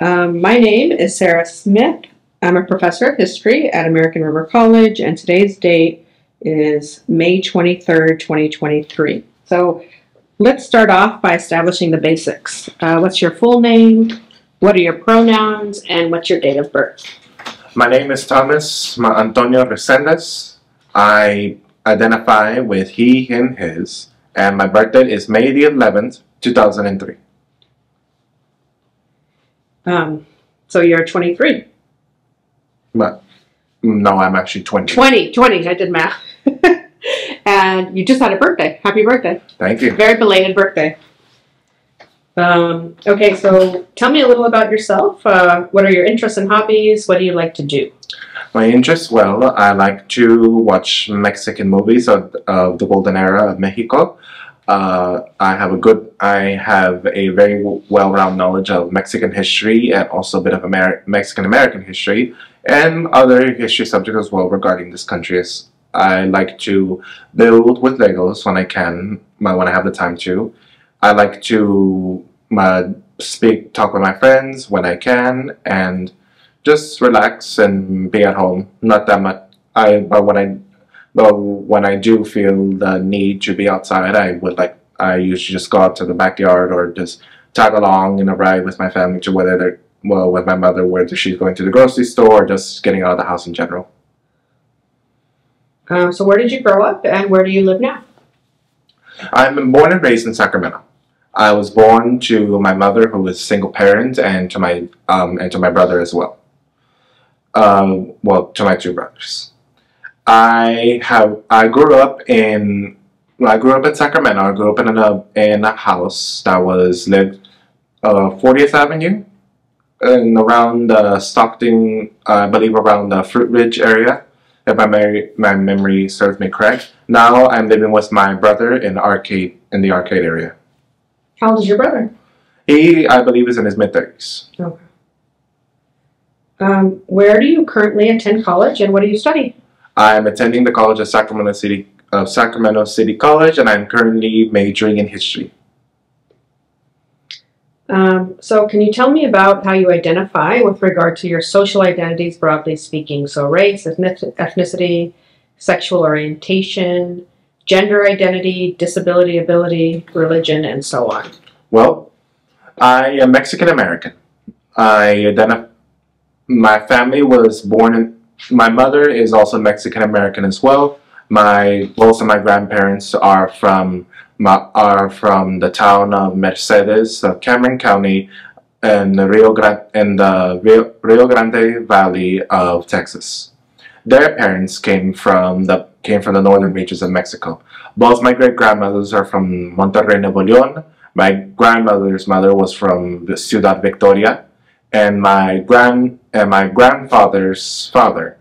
Um, my name is Sara Smith. I'm a professor of history at American River College, and today's date is May 23rd, 2023. So let's start off by establishing the basics. Uh, what's your full name? What are your pronouns? And what's your date of birth? My name is Thomas Ma- Antonio Resendes. I identify with he, him, his, and my birthday is May the 11th, 2003. Um, so you're 23. But no, I'm actually 20. 20, 20, I did math. and you just had a birthday. Happy birthday. Thank you. Very belated birthday. Um, okay, so tell me a little about yourself. Uh, what are your interests and hobbies? What do you like to do? My interests, well, I like to watch Mexican movies of, of the golden era of Mexico. Uh, I have a good, I have a very well-rounded knowledge of Mexican history and also a bit of Ameri- Mexican-American history and other history subjects as well regarding this country. I like to build with Legos when I can, when I have the time to. I like to speak, talk with my friends when I can, and just relax and be at home. Not that much. I but when I but when I do feel the need to be outside, I would like I usually just go out to the backyard or just tag along in a ride with my family to whether they're well with my mother whether she's going to the grocery store or just getting out of the house in general. Um, so where did you grow up and where do you live now? I'm born and raised in Sacramento. I was born to my mother, who was a single parent, and to my um, and to my brother as well. Um, well, to my two brothers. I have I grew up in I grew up in Sacramento. I grew up in a in a house that was lived uh, 40th Avenue and around uh, Stockton, I believe around the Fruit Ridge area if my memory, my memory serves me correct. Now I'm living with my brother in the arcade in the arcade area. How old is your brother? He, I believe, is in his mid thirties. Okay. Um, where do you currently attend college and what do you study? I'm attending the College of Sacramento City of Sacramento City College, and I'm currently majoring in history. Um, so, can you tell me about how you identify with regard to your social identities, broadly speaking? So, race, ethnicity, sexual orientation, gender identity, disability ability, religion, and so on. Well, I am Mexican American. I identify. My family was born in. My mother is also Mexican American as well. My both of my grandparents are from my, are from the town of Mercedes, Cameron County, in the Rio Grande in the Rio, Rio Grande Valley of Texas. Their parents came from the came from the northern regions of Mexico. Both my great grandmothers are from Monterrey, Nuevo León. My grandmother's mother was from Ciudad Victoria, and my grand and my grandfather's father,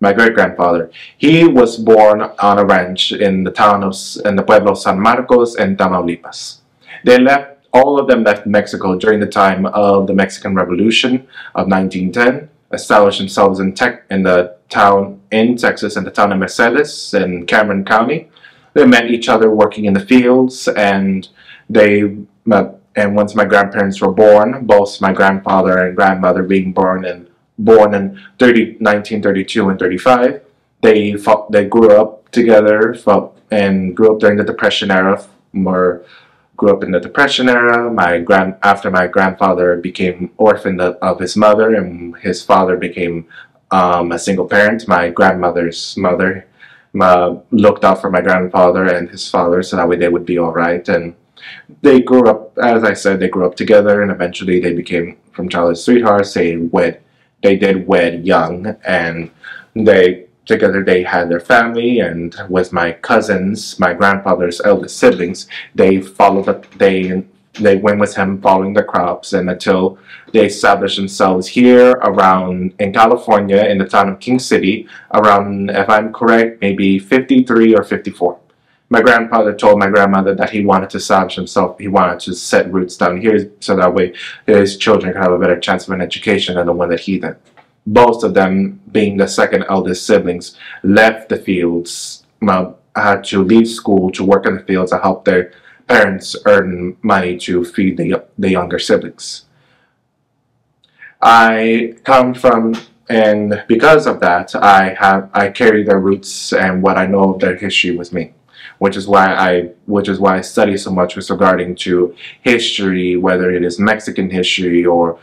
my great grandfather, he was born on a ranch in the town of in the pueblo of San Marcos in Tamaulipas. They left all of them left Mexico during the time of the Mexican Revolution of 1910, established themselves in tech in the town in Texas in the town of Mercedes in Cameron County. They met each other working in the fields, and they met. And once my grandparents were born, both my grandfather and grandmother being born in born in 30, 1932 and 35, they fought, they grew up together fought, and grew up during the Depression era. More grew up in the Depression era. My grand after my grandfather became orphaned of his mother, and his father became um, a single parent. My grandmother's mother uh, looked out for my grandfather and his father, so that way they would be all right. And they grew up, as I said, they grew up together, and eventually they became from childhood sweethearts. They wed, they did wed young, and they together they had their family. And with my cousins, my grandfather's eldest siblings, they followed up. They they went with him following the crops, and until they established themselves here around in California in the town of King City, around, if I'm correct, maybe 53 or 54 my grandfather told my grandmother that he wanted to establish himself, he wanted to set roots down here so that way his children could have a better chance of an education than the one that he did. Both of them, being the second eldest siblings, left the fields, well, had to leave school to work in the fields to help their parents earn money to feed the, the younger siblings. I come from, and because of that, I have I carry their roots and what I know of their history with me, which is why I which is why I study so much with regarding to history, whether it is Mexican history or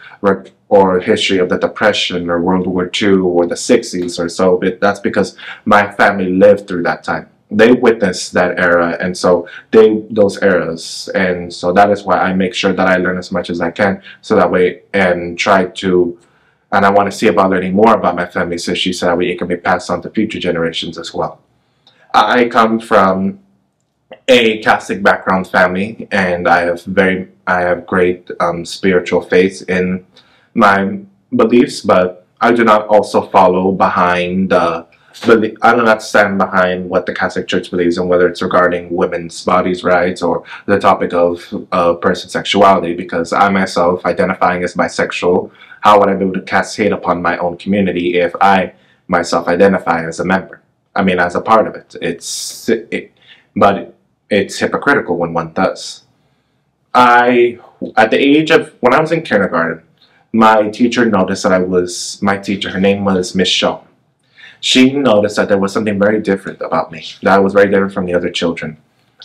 or history of the Depression or World War II or the 60s or so. But that's because my family lived through that time they witnessed that era and so they those eras and so that is why I make sure that I learn as much as I can so that way and try to and I want to see about learning more about my family so she said it can be passed on to future generations as well. I come from a Catholic background family and I have very I have great um, spiritual faith in my beliefs but I do not also follow behind the I do not stand behind what the Catholic Church believes and whether it's regarding women's bodies rights or the topic of uh, person sexuality because I myself identifying as bisexual, how would I be able to cast hate upon my own community if I myself identify as a member? I mean, as a part of it. It's, it, but it's hypocritical when one does. I, at the age of, when I was in kindergarten, my teacher noticed that I was, my teacher, her name was Miss Shaw she noticed that there was something very different about me, that I was very different from the other children.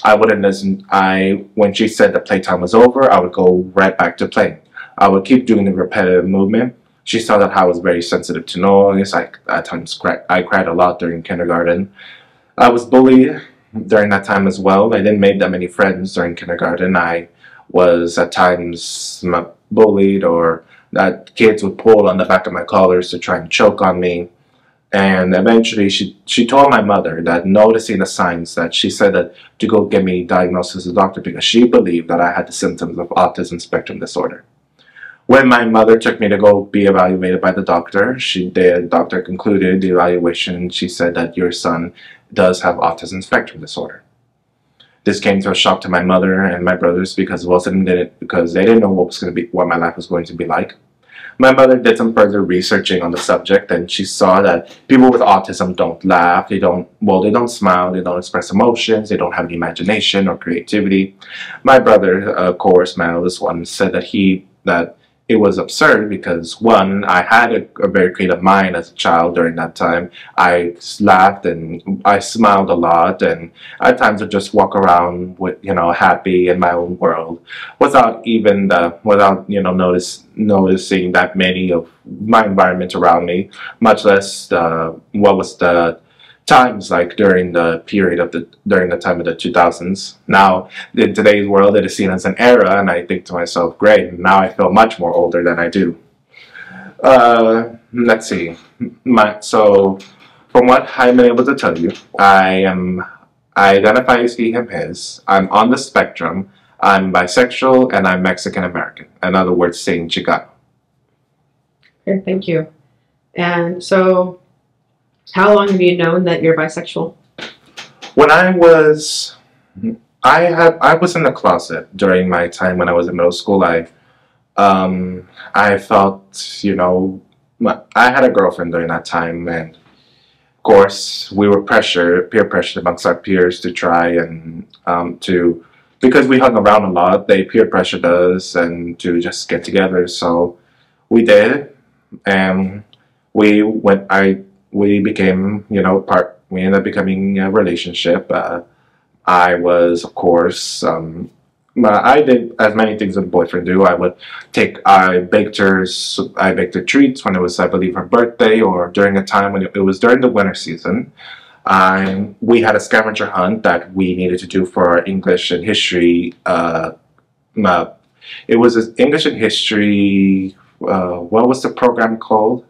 I wouldn't listen. I when she said the playtime was over, I would go right back to playing. I would keep doing the repetitive movement. She saw that I was very sensitive to noise. I at times I cried a lot during kindergarten. I was bullied during that time as well. I didn't make that many friends during kindergarten. I was at times bullied or that kids would pull on the back of my collars to try and choke on me. And eventually she, she told my mother that noticing the signs that she said that to go get me diagnosed as a doctor because she believed that I had the symptoms of autism spectrum disorder. When my mother took me to go be evaluated by the doctor, she the doctor concluded the evaluation. She said that your son does have autism spectrum disorder. This came to a shock to my mother and my brothers because both of them didn't because they didn't know what was going to be what my life was going to be like. My mother did some further researching on the subject and she saw that people with autism don't laugh, they don't, well, they don't smile, they don't express emotions, they don't have any imagination or creativity. My brother, of course, my eldest one, said that he, that it was absurd because one, I had a, a, very creative mind as a child during that time. I laughed and I smiled a lot and at times would just walk around with, you know, happy in my own world without even, the, without, you know, notice, noticing that many of my environment around me, much less the, what was the times like during the period of the during the time of the 2000s now in today's world it is seen as an era and i think to myself great now i feel much more older than i do. Uh, let's see. My so from what i've been able to tell you i am i identify as he him his. I'm on the spectrum. I'm bisexual and i'm mexican american in other words saying chicano okay thank you. And so how long have you known that you're bisexual? When I was, I had, I was in the closet during my time when I was in middle school. I, um, I felt, you know, I had a girlfriend during that time, and of course we were pressured, peer pressured amongst our peers to try and um, to, because we hung around a lot. They peer pressured us and to just get together. So we did, and we went. I we became, you know, part, we ended up becoming a relationship. Uh, I was, of course, um, I did as many things as a boyfriend do. I would take, I baked her, I baked her treats when it was, I believe, her birthday or during a time when it, it was during the winter season. Um, we had a scavenger hunt that we needed to do for our English and history. Uh, uh, it was English and history, uh, what was the program called?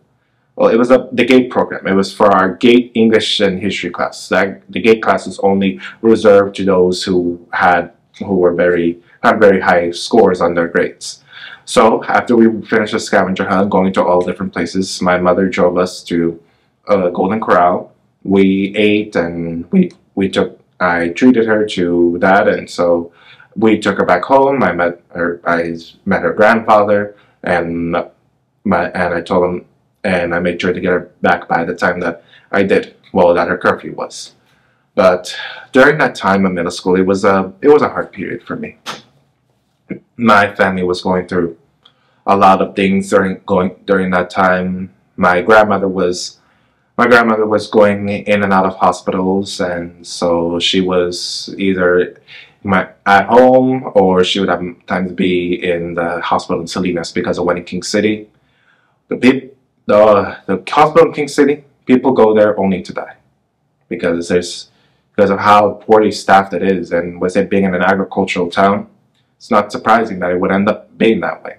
Well, it was a, the GATE program. It was for our GATE English and History class. That, the GATE class was only reserved to those who had who were very had very high scores on their grades. So after we finished the scavenger hunt, going to all different places, my mother drove us to uh, Golden Corral. We ate and we we took. I treated her to that, and so we took her back home. I met her. I met her grandfather, and my and I told him and I made sure to get her back by the time that I did, well, that her curfew was. But during that time in middle school, it was a it was a hard period for me. My family was going through a lot of things during going during that time. My grandmother was my grandmother was going in and out of hospitals, and so she was either my, at home or she would have times be in the hospital in Salinas because of when in King City. The, peop, the the hospital in King City, people go there only to die because there's because of how poorly staffed it is, and with it being in an agricultural town, it's not surprising that it would end up being that way.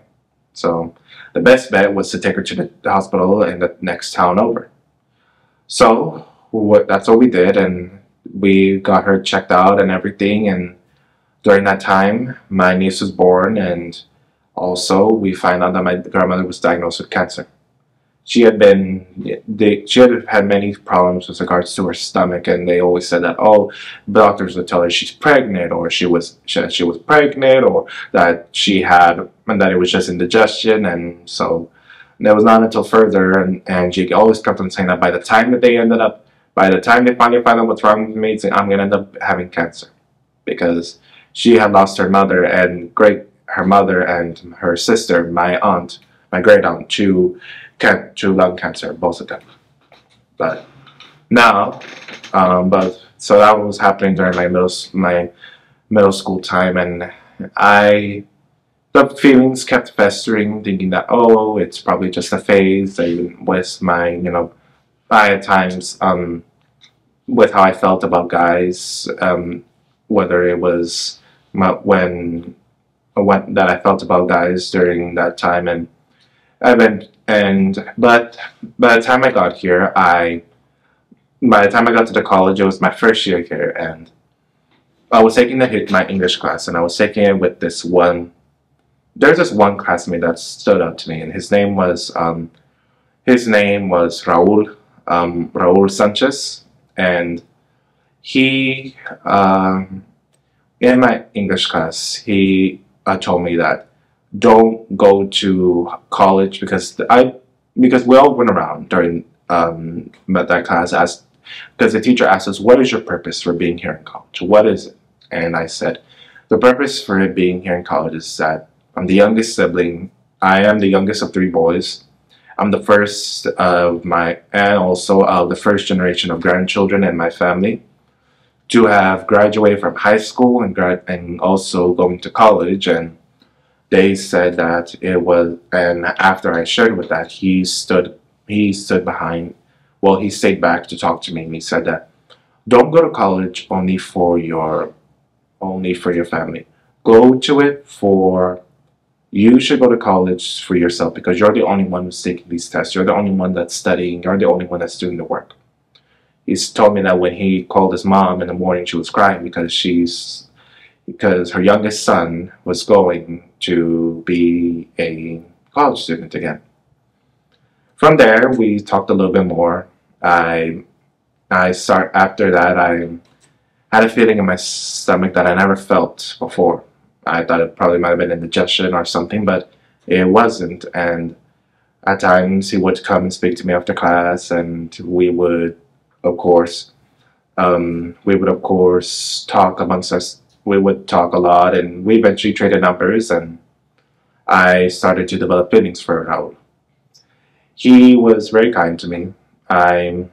So the best bet was to take her to the hospital in the next town over. So what, that's what we did, and we got her checked out and everything. And during that time, my niece was born, and also we find out that my grandmother was diagnosed with cancer she had been they she had had many problems with regards to her stomach and they always said that oh doctors would tell her she's pregnant or she was she, she was pregnant or that she had and that it was just indigestion and so and it was not until further and and she always kept on saying that by the time that they ended up by the time they finally found out what's wrong with me saying, I'm gonna end up having cancer. Because she had lost her mother and great her mother and her sister my aunt my great aunt to can to lung cancer, both of them. But now, um, but so that was happening during my middle my middle school time, and I the feelings kept festering, thinking that oh, it's probably just a phase. Even with my you know, I at times um, with how I felt about guys, um, whether it was my, when when that I felt about guys during that time, and Been and but by the time I got here, I by the time I got to the college, it was my first year here, and I was taking the hit my English class, and I was taking it with this one. There's this one classmate that stood out to me, and his name was um, his name was Raul um, Raul Sanchez, and he um, in my English class he uh, told me that don't go to college because I because we all went around during um, that class asked because the teacher asked us what is your purpose for being here in college? What is it? And I said the purpose for being here in college is that I'm the youngest sibling. I am the youngest of three boys. I'm the first of my and also of the first generation of grandchildren in my family to have graduated from high school and grad and also going to college and they said that it was, and after I shared with that, he stood, he stood behind, well, he stayed back to talk to me, and he said that, don't go to college only for your, only for your family. Go to it for, you should go to college for yourself because you're the only one who's taking these tests. You're the only one that's studying. You're the only one that's doing the work. He's told me that when he called his mom in the morning, she was crying because she's because her youngest son was going to be a college student again. From there, we talked a little bit more. I, I start after that. I had a feeling in my stomach that I never felt before. I thought it probably might have been indigestion or something, but it wasn't. And at times, he would come and speak to me after class, and we would, of course, um, we would of course talk amongst us we would talk a lot and we eventually traded numbers and I started to develop feelings for Raul. He was very kind to me. I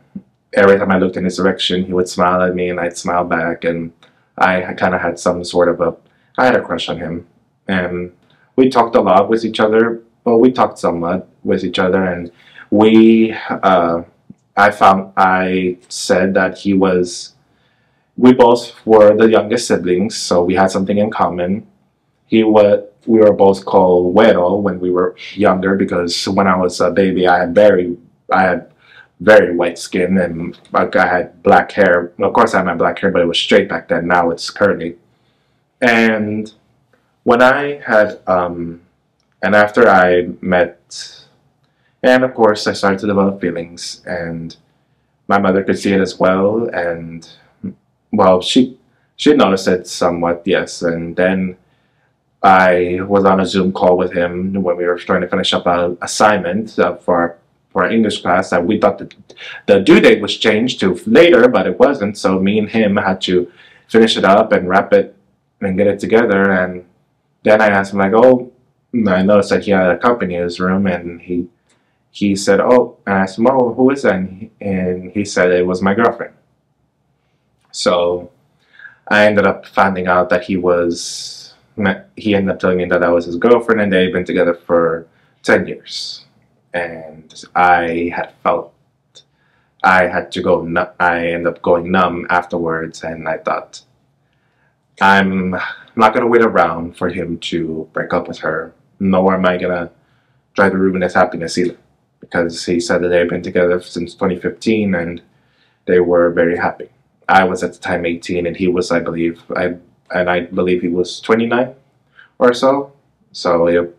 every time I looked in his direction, he would smile at me and I'd smile back and I kind of had some sort of a I had a crush on him and we talked a lot with each other. Well, we talked somewhat with each other and we uh, I found I said that he was we both were the youngest siblings, so we had something in common. He was, we were both called Güero when we were younger because when I was a baby, I had very, I had very white skin and I had black hair. Of course, I had my black hair, but it was straight back then. Now it's curly. And when I had, um, and after I met, and of course, I started to develop feelings, and my mother could see it as well, and well, she she noticed it somewhat, yes. And then I was on a Zoom call with him when we were trying to finish up an assignment uh, for our, for our English class. And we thought that the due date was changed to later, but it wasn't. So me and him had to finish it up and wrap it and get it together. And then I asked him like, "Oh, I noticed that he had a company in his room, and he he said, "Oh," and I said, "Oh, who is that?" And he, and he said it was my girlfriend. So I ended up finding out that he was he ended up telling me that I was his girlfriend, and they'd been together for ten years, and I had felt I had to go. I ended up going numb afterwards, and I thought I'm not gonna wait around for him to break up with her. Nor am I gonna try to ruin his happiness either, because he said that they've been together since 2015 and they were very happy. I was at the time 18, and he was, I believe, I and I believe he was 29 or so. So it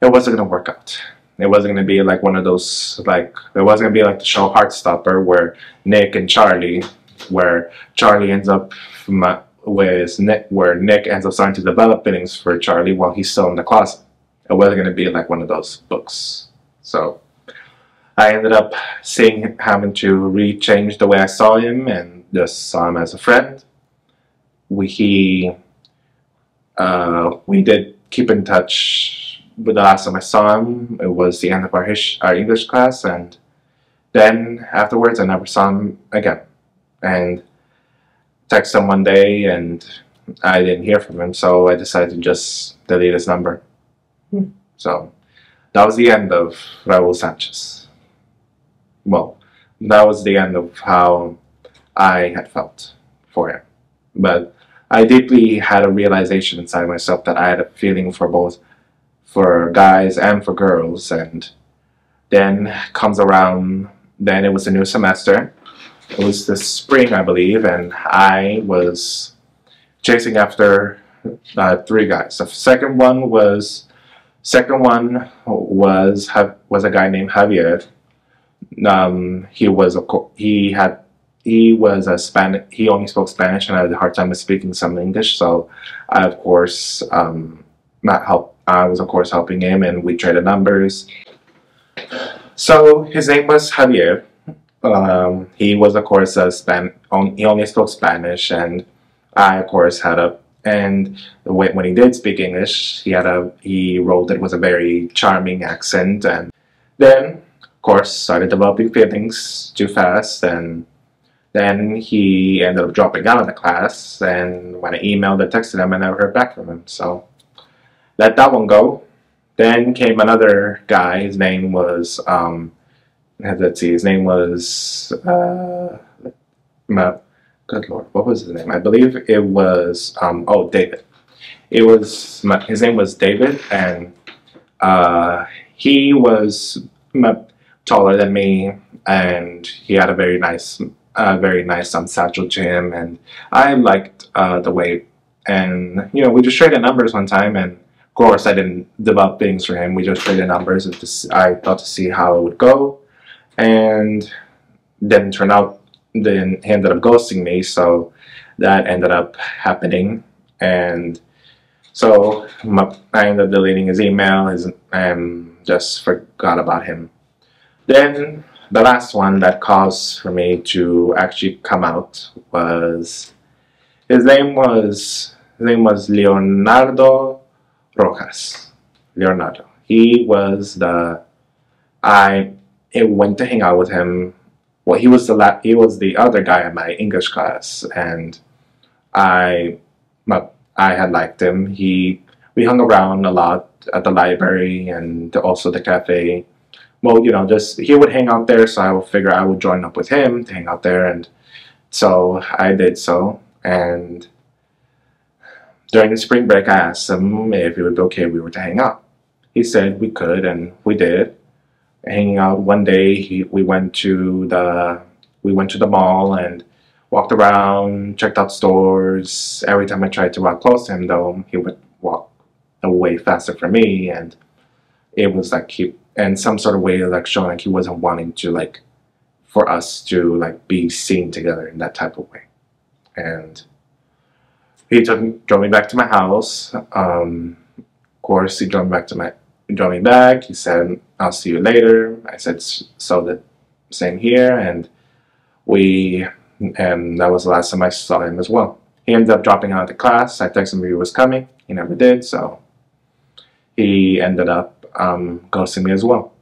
it wasn't gonna work out. It wasn't gonna be like one of those like it wasn't gonna be like the show Heartstopper where Nick and Charlie, where Charlie ends up with uh, Nick, where Nick ends up starting to develop feelings for Charlie while he's still in the closet. It wasn't gonna be like one of those books. So I ended up seeing him, having to rechange the way I saw him and just saw him as a friend. We he uh, we did keep in touch. But the last time I saw him, it was the end of our his, our English class, and then afterwards I never saw him again. And texted him one day, and I didn't hear from him, so I decided to just delete his number. Hmm. So that was the end of Raul Sanchez. Well, that was the end of how I had felt for him. But I deeply had a realization inside myself that I had a feeling for both for guys and for girls. And then comes around then it was a new semester. It was the spring I believe and I was chasing after uh, three guys. The second one was second one was was a guy named Javier. Um, he was a he had he was a Spanish. He only spoke Spanish, and I had a hard time speaking some English. So, I of course um, not help. I was of course helping him, and we traded numbers. So his name was Javier. Um, he was of course a Span. On, he only spoke Spanish, and I of course had a. And when he did speak English, he had a he rolled it with a very charming accent, and then of course started developing feelings too fast and then he ended up dropping out of the class, and when I emailed and texted him, I never heard back from him. So let that one go. Then came another guy. His name was, um, let's see, his name was, uh, good lord, what was his name? I believe it was, um, oh, David. It was, his name was David, and uh, he was taller than me, and he had a very nice uh, very nice on Satchel Gym, and I liked uh, the weight. And you know, we just traded numbers one time, and of course, I didn't develop things for him. We just traded numbers, and just, I thought to see how it would go, and didn't turn out. Then he ended up ghosting me, so that ended up happening, and so I ended up deleting his email, his, and just forgot about him. Then the last one that caused for me to actually come out was his name was his name was Leonardo Rojas. Leonardo. He was the I went to hang out with him. Well, he was the la- he was the other guy in my English class, and I I had liked him. He we hung around a lot at the library and also the cafe well, you know, just he would hang out there, so I would figure I would join up with him to hang out there, and so I did so. And during the spring break, I asked him if it would be okay if we were to hang out. He said we could, and we did. Hanging out one day, he, we went to the we went to the mall and walked around, checked out stores. Every time I tried to walk close to him, though, he would walk away faster from me, and it was like he and some sort of way like showing like he wasn't wanting to like for us to like be seen together in that type of way. And he took drove me back to my house. Um, of course he drove me back to my drove me back. He said i'll see you later. I said so the same here. And we and that was the last time i saw him as well. He ended up dropping out of the class. I texted him he was coming. He never did so he ended up um, me as well.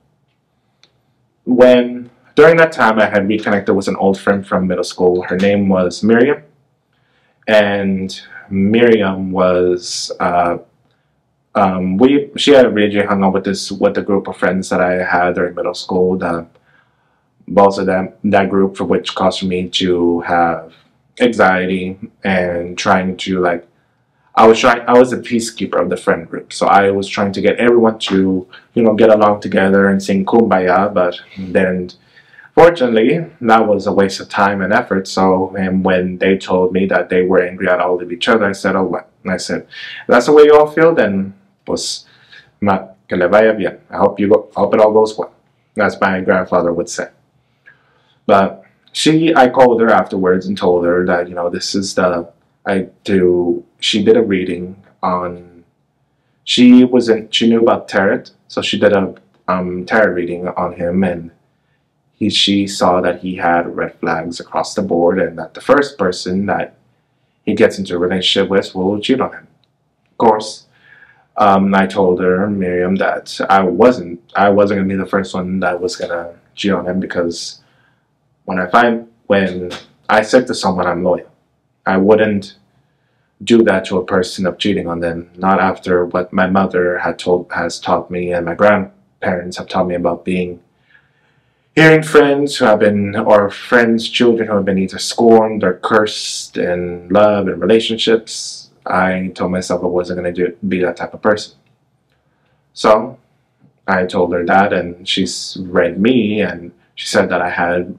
When during that time, I had reconnected with an old friend from middle school. Her name was Miriam, and Miriam was uh, um, we she had originally hung out with this with the group of friends that I had during middle school. The both of them that group for which caused me to have anxiety and trying to like I was trying I was a peacekeeper of the friend group. So I was trying to get everyone to, you know, get along together and sing kumbaya, but then fortunately that was a waste of time and effort. So and when they told me that they were angry at all of each other, I said, Oh what? And I said, That's the way you all feel, then pues que le vaya bien. I hope you go, hope it all goes well. That's my grandfather would say. But she, I called her afterwards and told her that you know this is the I do. She did a reading on. She was. She knew about tarot, so she did a um, tarot reading on him, and he she saw that he had red flags across the board, and that the first person that he gets into a relationship with will cheat on him. Of course, um, I told her Miriam that I wasn't. I wasn't gonna be the first one that was gonna cheat on him because when I find when I said to someone I'm loyal, I wouldn't do that to a person of cheating on them. Not after what my mother had told has taught me and my grandparents have taught me about being hearing friends who have been or friends, children who have been either scorned or cursed in love and relationships. I told myself I wasn't going to do be that type of person. So I told her that, and she's read me, and she said that I had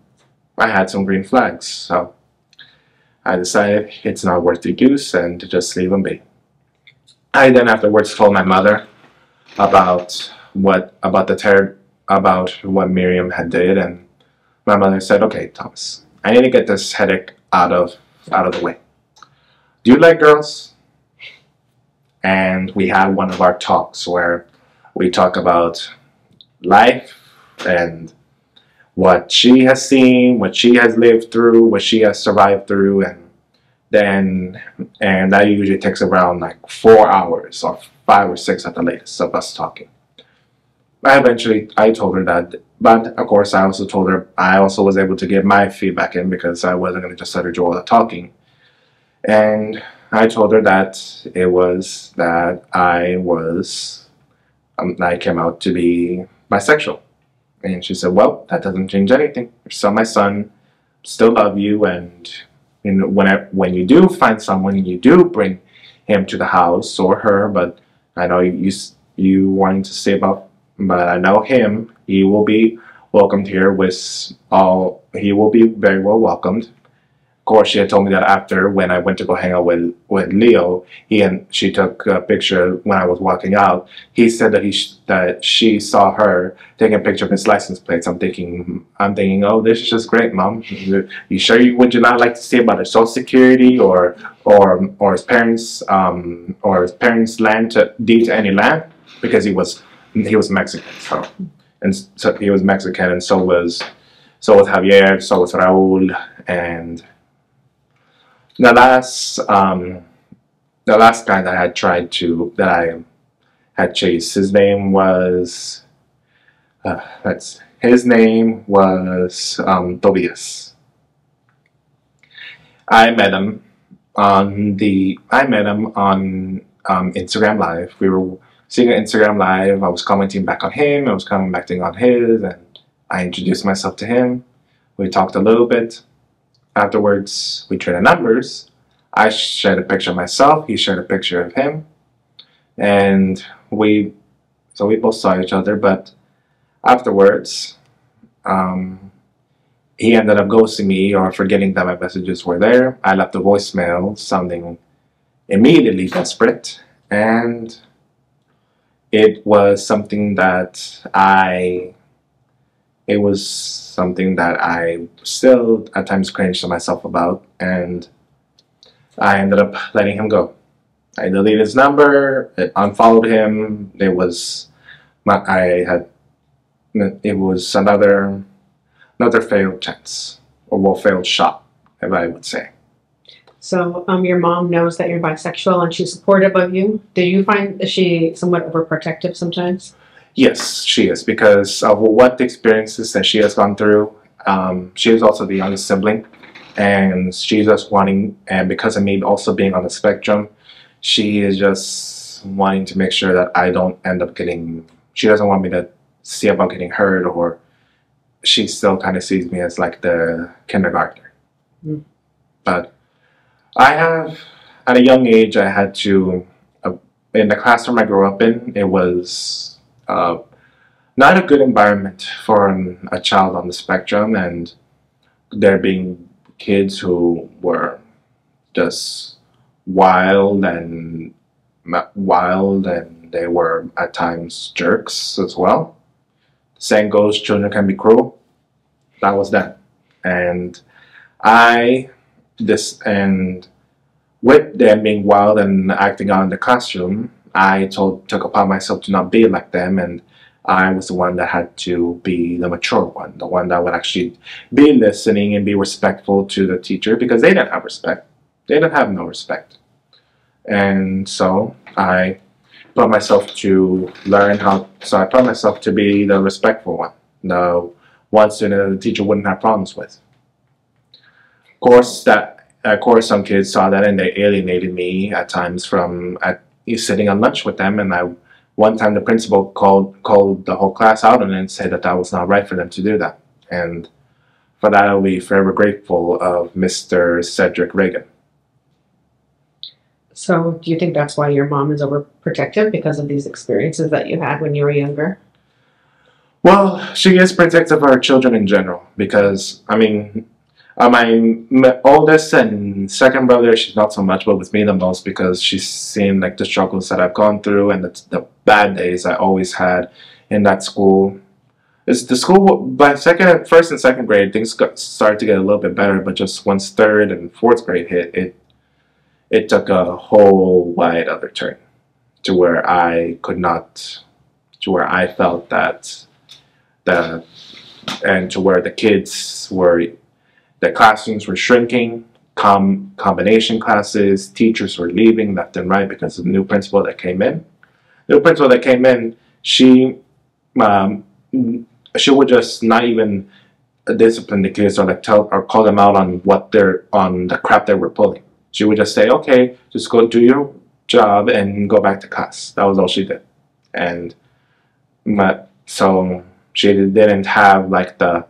I had some green flags. So I decided it's not worth the goose and to just leave them be. I then afterwards told my mother about what about the tarot about what Miriam had did, and my mother said, "Okay, Thomas, I need to get this headache out of out of the way. Do you like girls?" And we had one of our talks where we talk about life and what she has seen, what she has lived through, what she has survived through, and then and that usually takes around like four hours or five or six at the latest of us talking. I eventually I told her that, but of course I also told her I also was able to get my feedback in because I wasn't going to just let her do all the talking, and I told her that it was that I was um, I came out to be bisexual and she said, well, that doesn't change anything. You're still my son, still love you, and know, when, I, when you do find someone, you do bring him to the house or her, but I know you, you, you wanting to say about, but I know him, he will be welcomed here with all, he will be very well welcomed course, she had told me that after when I went to go hang out with with Leo, he and she took a picture when I was walking out. He said that he that she saw her taking a picture of his license plates. I'm thinking, I'm thinking, oh, this is just great, mom. You sure you would you not like to see about his social security or or or his parents um, or his parents' land to deed to any land because he was he was Mexican, so and so he was Mexican, and so was so was Javier, so was Raúl, and the last um, the last guy that I had tried to that I had chased, his name was uh, that's his name was um, Tobias. I met him on the I met him on um, Instagram Live. We were seeing an Instagram Live. I was commenting back on him. I was commenting back on his, and I introduced myself to him. We talked a little bit. Afterwards, we traded numbers. I shared a picture of myself. He shared a picture of him. And we, so we both saw each other. But afterwards, um, he ended up ghosting me or forgetting that my messages were there. I left a voicemail sounding immediately desperate. And it was something that I it was something that I still at times cringe to myself about, and I ended up letting him go. I deleted his number, unfollowed him. It was, I had, it was another, another failed chance, or well, failed shot, if I would say. So, um, your mom knows that you're bisexual and she's supportive of you. Do you find she somewhat overprotective sometimes? Yes, she is because of what the experiences that she has gone through. Um, she is also the youngest sibling, and she's just wanting, and because of me also being on the spectrum, she is just wanting to make sure that I don't end up getting. She doesn't want me to see about getting hurt, or she still kind of sees me as like the kindergartner. Mm. But I have, at a young age, I had to. Uh, in the classroom I grew up in, it was uh, not a good environment for an, a child on the spectrum, and there being kids who were just wild and wild, and they were at times jerks as well. Same goes, children can be cruel. That was that, and I this and with them being wild and acting out in the classroom, I told took upon myself to not be like them, and I was the one that had to be the mature one, the one that would actually be listening and be respectful to the teacher because they didn't have respect. They didn't have no respect, and so I put myself to learn how. So I put myself to be the respectful one, the one student that the teacher wouldn't have problems with. Of course, that of course some kids saw that and they alienated me at times from at he's sitting on lunch with them, and I one time the principal called called the whole class out and said that that was not right for them to do that, and for that I'll be forever grateful of Mr. Cedric Reagan. So, do you think that's why your mom is overprotective because of these experiences that you had when you were younger? Well, she is protective of her children in general because, I mean, uh, my, my, oldest and second brother, she's not so much, but with me the most because she's seen like the struggles that I've gone through and the, the bad days I always had in that school. It's the school by second, first and second grade, things got, started to get a little bit better, but just once third and fourth grade hit, it it took a whole wide other turn to where I could not, to where I felt that the and to where the kids were the classrooms were shrinking, com combination classes, teachers were leaving left and right because of the new principal that came in. The new principal that came in, she um, she would just not even discipline the kids or like tell or call them out on what they're on the crap they were pulling. She would just say, "Okay, just go do your job and go back to class." That was all she did, and but so she didn't have like the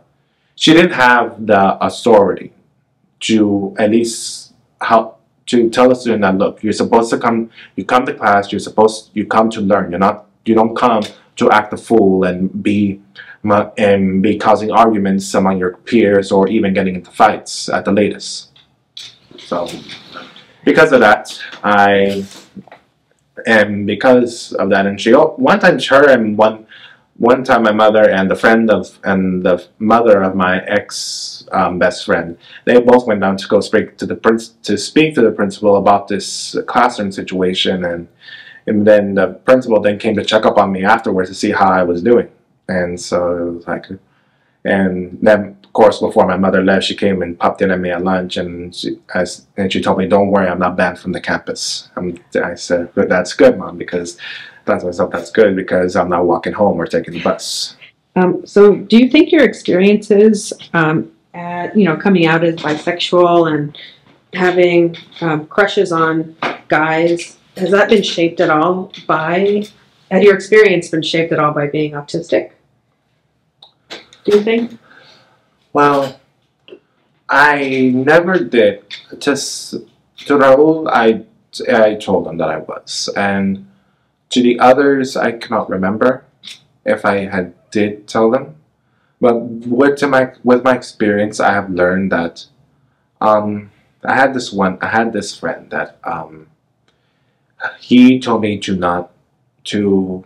she didn't have the authority to at least help to tell the student that look, you're supposed to come, you come to class, you're supposed, you come to learn. You're not, you don't come to act a fool and be and be causing arguments among your peers or even getting into fights at the latest. So, because of that, I and because of that, and she one time her and one one time my mother and the friend of and the mother of my ex um, best friend they both went down to go speak to the prince to speak to the principal about this classroom situation and and then the principal then came to check up on me afterwards to see how I was doing. And so it was like and then of course before my mother left she came and popped in at me at lunch and she as and she told me don't worry I'm not banned from the campus. I'm, I said that's good mom because that's myself that's good because I'm not walking home or taking the bus. Um, so, do you think your experiences, um, at, you know, coming out as bisexual and having um, crushes on guys, has that been shaped at all by? Had your experience been shaped at all by being autistic? Do you think? Well, I never did. Just to Raul, I I told him that I was, and to the others, I cannot remember if I had did tell them. But with my with my experience, I have learned that um, I had this one. I had this friend that um, he told me to not to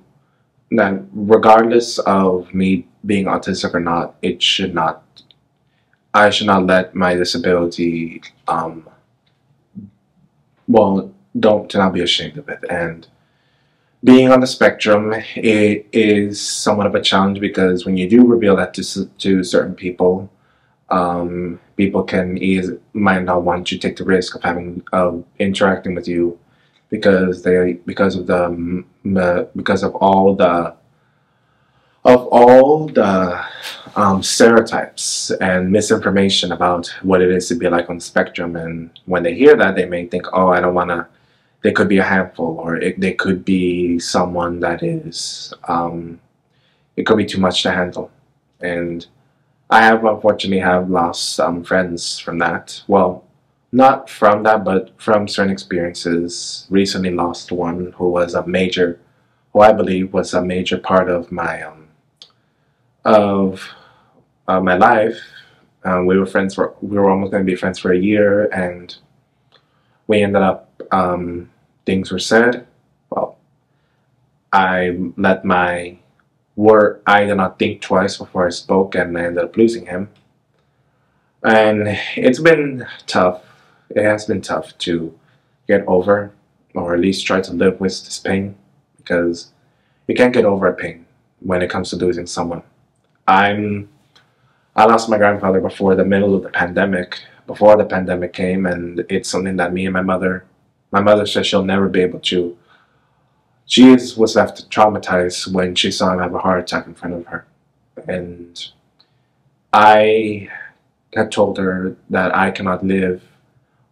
that regardless of me being autistic or not, it should not. I should not let my disability. Um, well, don't to not be ashamed of it and being on the spectrum it is somewhat of a challenge because when you do reveal that to, to certain people um, people can ease, might not want to take the risk of having of interacting with you because they because of the because of all the of all the um, stereotypes and misinformation about what it is to be like on the spectrum. And when they hear that they may think oh i don't want to they could be a handful or it, they could be someone that is um, it could be too much to handle. And i have unfortunately have lost some friends from that. Well not from that but from certain experiences. Recently lost one who was a major who i believe was a major part of my um, of uh, my life. Um, we were friends for we were almost going to be friends for a year and we ended up um, things were said. Well i let my word i did not think twice before i spoke and i ended up losing him. And it's been tough. It has been tough to get over or at least try to live with this pain because you can't get over a pain when it comes to losing someone. I'm i lost my grandfather before the middle of the pandemic before the pandemic came and it's something that me and my mother my mother says she'll never be able to she was left traumatized when she saw him have a heart attack in front of her. And i had told her that i cannot live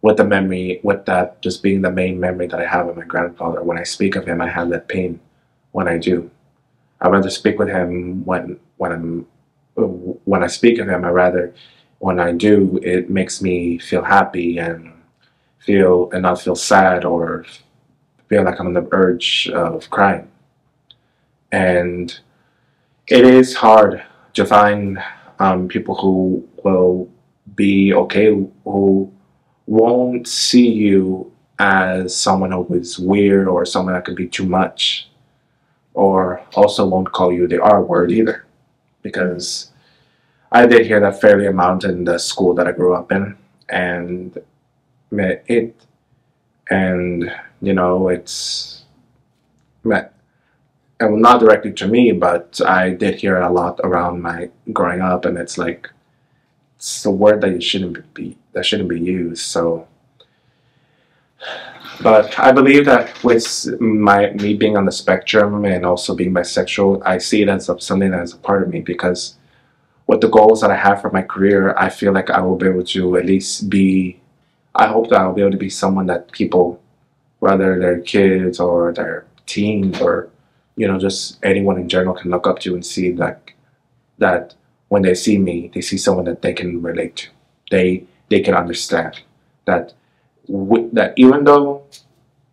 with the memory with that just being the main memory that i have of my grandfather. When i speak of him i have that pain when i do. I'd rather speak with him when when i'm when i speak of him i rather when i do it makes me feel happy and feel and not feel sad or feel like i'm on the urge of crying. And it is hard to find um, people who will be okay who won't see you as someone who is weird or someone that could be too much or also won't call you the R word either. Because I did hear that fairly amount in the school that I grew up in and it and you know it's and not directly to me but I did hear it a lot around my growing up and it's like it's a word that you shouldn't be that shouldn't be used so. But I believe that with my me being on the spectrum and also being bisexual, I see it as something that is a part of me because with the goals that I have for my career, I feel like I will be able to at least be. I hope that I'll be able to be someone that people, whether they're kids or their teens or you know just anyone in general, can look up to and see that that when they see me, they see someone that they can relate to. They they can understand that that even though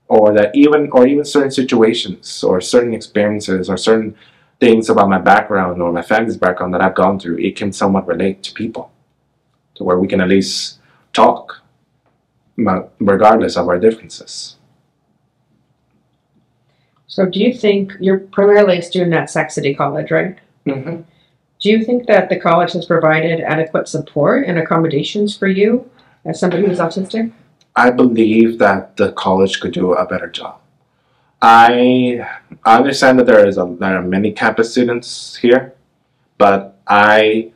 or that even or even certain situations or certain experiences or certain things about my background or my family's background that I've gone through, it can somewhat relate to people, to where we can at least talk, regardless of our differences. So, do you think you're primarily a student at Sac City College, right? Mm-hmm. Do you think that the college has provided adequate support and accommodations for you as somebody who's autistic? I believe that the college could do a better job. I I understand that there is a there are many campus students here, but I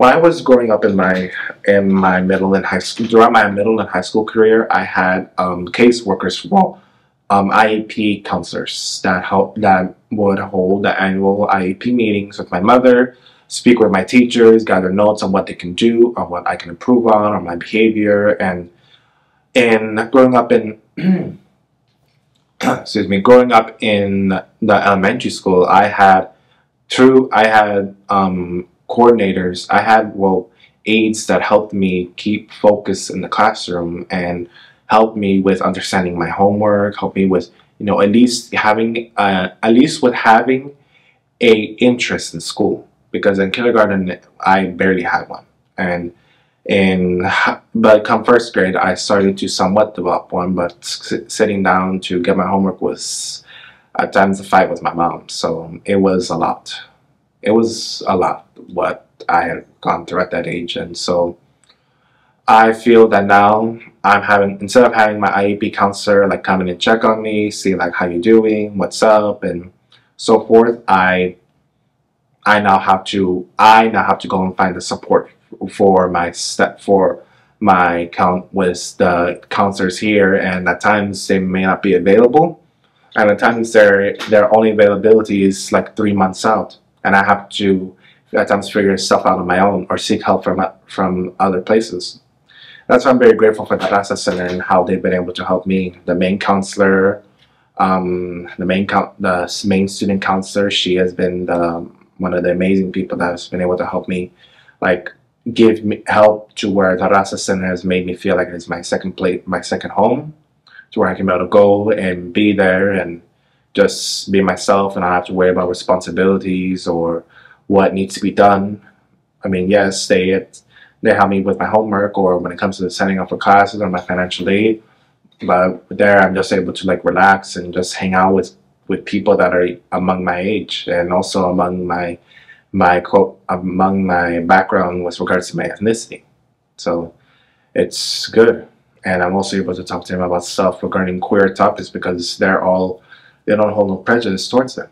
when I was growing up in my in my middle and high school throughout my middle and high school career, I had um, caseworkers, well, um, IEP counselors that help that would hold the annual IEP meetings with my mother, speak with my teachers, gather notes on what they can do, on what I can improve on, on my behavior, and in growing up in excuse me growing up in the elementary school i had through i had um, coordinators i had well aides that helped me keep focus in the classroom and helped me with understanding my homework helped me with you know at least having uh, at least with having a interest in school. Because in kindergarten i barely had one. And in but come first grade I started to somewhat develop one but sitting down to get my homework was at times a fight with my mom. So it was a lot. It was a lot what I had gone through at that age. And so I feel that now I'm having instead of having my IEP counselor like come in and check on me see like how you doing what's up and so forth I I now have to I now have to go and find the support for my step for my count with the counselors here, and at times they may not be available, and at times their their only availability is like three months out, and I have to at times figure stuff out on my own or seek help from from other places. That's why I'm very grateful for the Raza Center and how they've been able to help me. The main counselor, um, the main the main student counselor, she has been the, one of the amazing people that has been able to help me, like give me help to where the Raza Center has made me feel like it's my second plate, my second home, to where I can be able to go and be there and just be myself and I have to worry about responsibilities or what needs to be done. I mean, yes, they they help me with my homework or when it comes to setting up for classes or my financial aid. But there, I'm just able to like relax and just hang out with with people that are among my age and also among my my quote among my background with regards to my ethnicity. So it's good. And I'm also able to talk to him about stuff regarding queer topics because they're all they don't hold no prejudice towards them.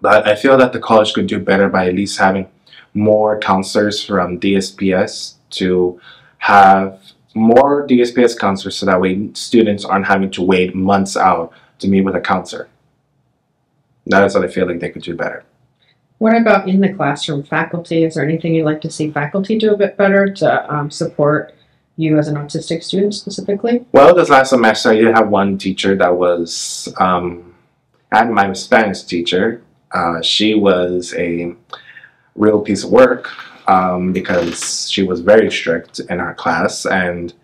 But I feel that the college could do better by at least having more counselors from DSPS to have more DSPS counselors so that way students aren't having to wait months out to meet with a counselor. That is what I feel like they could do better. What about in the classroom faculty? Is there anything you'd like to see faculty do a bit better to um, support you as an autistic student specifically? Well, this last semester I did have one teacher that was, um, had my Spanish teacher. Uh, she was a real piece of work um, because she was very strict in our class and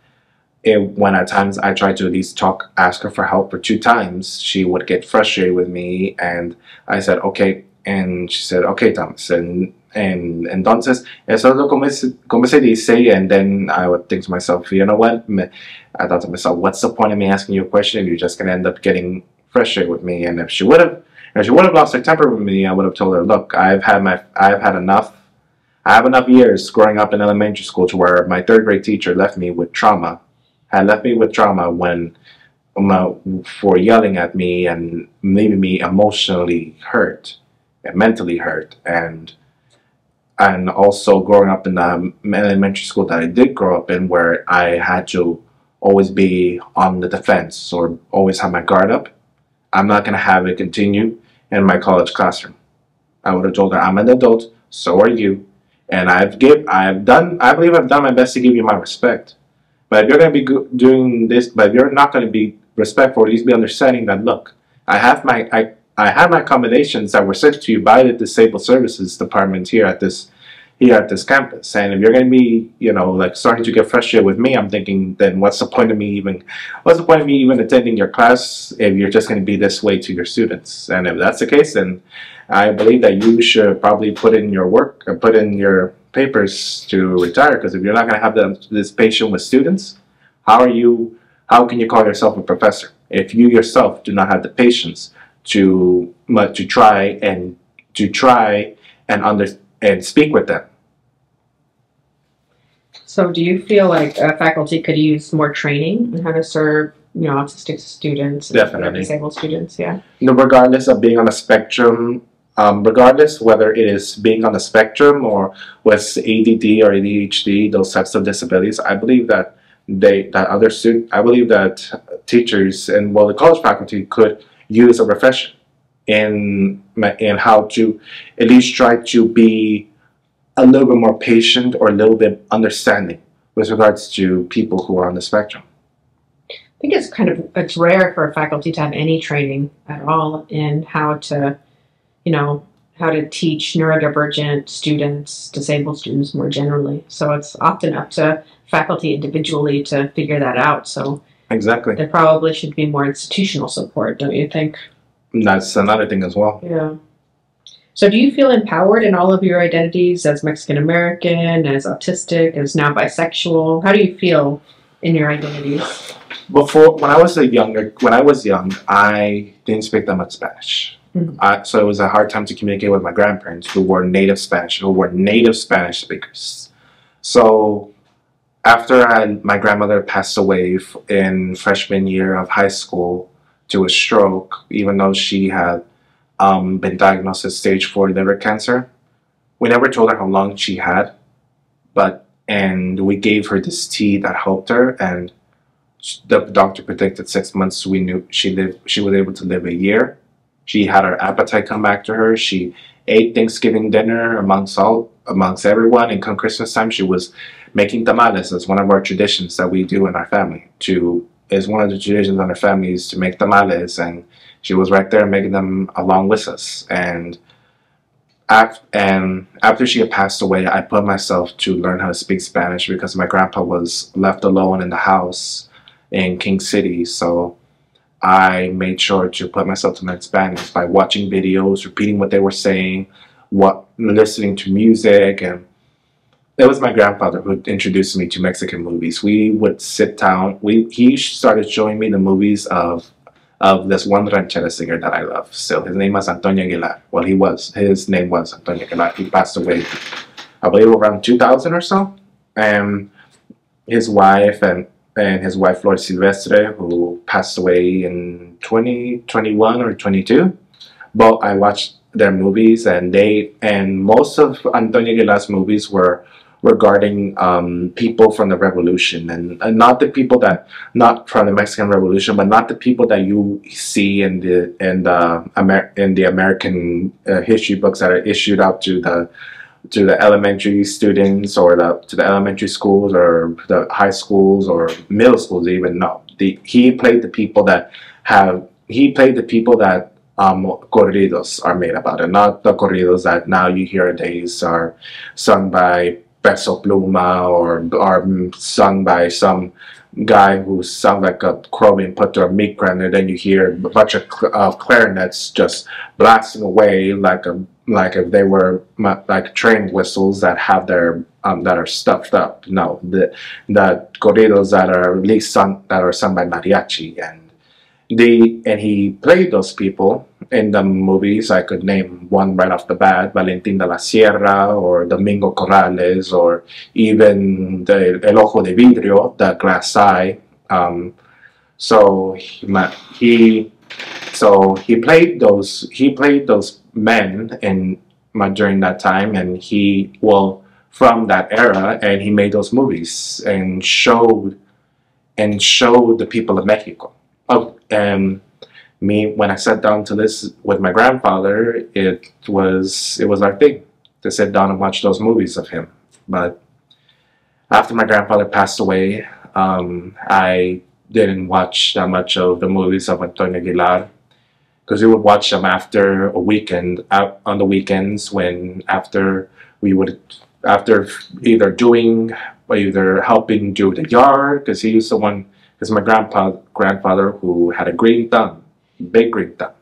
it, when at times I tried to at least talk, ask her for help for two times, she would get frustrated with me and I said, okay, and she said, okay, Thomas, and and entonces eso es lo como, se, dice and then I would think to myself you know what I thought to myself what's the point of me asking you a question if you're just gonna end up getting frustrated with me and if she would have if she would have lost her temper with me, I would have told her, look, I've had my, I've had enough. I have enough years growing up in elementary school to where my third grade teacher left me with trauma. Had left me with trauma when, um, for yelling at me and leaving me emotionally hurt and mentally hurt and and also growing up in the elementary school that I did grow up in where I had to always be on the defense or always have my guard up I'm not going to have it continue in my college classroom. I would have told her, I'm an adult, so are you, and I've give, I've done, I believe I've done my best to give you my respect. But if you're going to be doing this, but if you're not going to be respectful, at least be understanding that, look, I have my, I, I have my accommodations that were sent to you by the Disabled Services Department here at this here at this campus. And if you're going to be, you know, like starting to get frustrated with me, I'm thinking, then what's the point of me even, what's the point of me even attending your class if you're just going to be this way to your students? And if that's the case, then I believe that you should probably put in your work and put in your papers to retire. Because if you're not going to have this patient with students, how are you, how can you call yourself a professor? If you yourself do not have the patience to, to try and to try and under and speak with them. So, do you feel like a faculty could use more training on how to serve, you know, autistic students, definitely disabled students? Yeah. You know, regardless of being on a spectrum, um, regardless whether it is being on the spectrum or with ADD or ADHD, those types of disabilities, I believe that they that other student, I believe that teachers and well, the college faculty could use a reflection in in how to at least try to be a little bit more patient or a little bit understanding with regards to people who are on the spectrum. I think it's kind of it's rare for faculty to have any training at all in how to, you know, how to teach neurodivergent students, disabled students more generally. So it's often up to faculty individually to figure that out. So exactly, there probably should be more institutional support, don't you think? That's another thing as well. Yeah. So, do you feel empowered in all of your identities as Mexican American, as autistic, as now bisexual? How do you feel in your identities? Before, when I was a younger, when I was young, I didn't speak that much Spanish. Mm-hmm. I, so it was a hard time to communicate with my grandparents, who were native Spanish, who were native Spanish speakers. So after I, my grandmother passed away in freshman year of high school to a stroke, even though she had um, been diagnosed with stage 4 liver cancer. We never told her how long she had but and we gave her this tea that helped her, and the doctor predicted six months. We knew she lived. She was able to live a year. She had her appetite come back to her. She ate Thanksgiving dinner amongst all amongst everyone, and come Christmas time, she was making tamales. It's one of our traditions that we do in our family. To is one of the traditions in our family is to make tamales, and she was right there making them along with us. And after, and after she had passed away, I put myself to learn how to speak Spanish because my grandpa was left alone in the house in King City. So I made sure to put myself to learn Spanish by watching videos, repeating what they were saying, what listening to music, and it was my grandfather who introduced me to Mexican movies. We would sit down. We he started showing me the movies of of this one ranchera singer that I love. So his name was Antonio Aguilar. Well, he was. His name was Antonio Aguilar. He passed away, I believe, around 2000 or so. And his wife and and his wife Flor Silvestre, who passed away in 2021 or 22. But I watched their movies, and they and most of Antonio Aguilar's movies were regarding um, people from the revolution and, and, not the people that not from the Mexican Revolution, but not the people that you see in the in the Amer in the American uh, history books that are issued out to the to the elementary students or the to the elementary schools or the high schools or middle schools even no. The he played the people that have he played the people that um, corridos are made about and not the corridos that now you hear days are sung by Peso Pluma or are sung by some guy who sounds like a crow being put to a meat grinder. Then you hear a bunch of cl clarinets just blasting away like a like if they were like train whistles that have their um, that are stuffed up. No, the the corridos that are at least sung that are sung by mariachi and the and he played those people in the movies. I could name one right off the bat, Valentin de la Sierra or Domingo Corrales or even the El Ojo de Vidrio, the glass eye. Um, so he, so he played those he played those men in during that time and he well from that era and he made those movies and showed and showed the people of Mexico. Oh, and me when I sat down to this with my grandfather, it was it was our thing to sit down and watch those movies of him. But after my grandfather passed away, um, I didn't watch that much of the movies of Antonio Aguilar because we would watch them after a weekend on the weekends when after we would after either doing either helping do the yard because he was the one because my grandpa grandfather who had a green thumb big thumb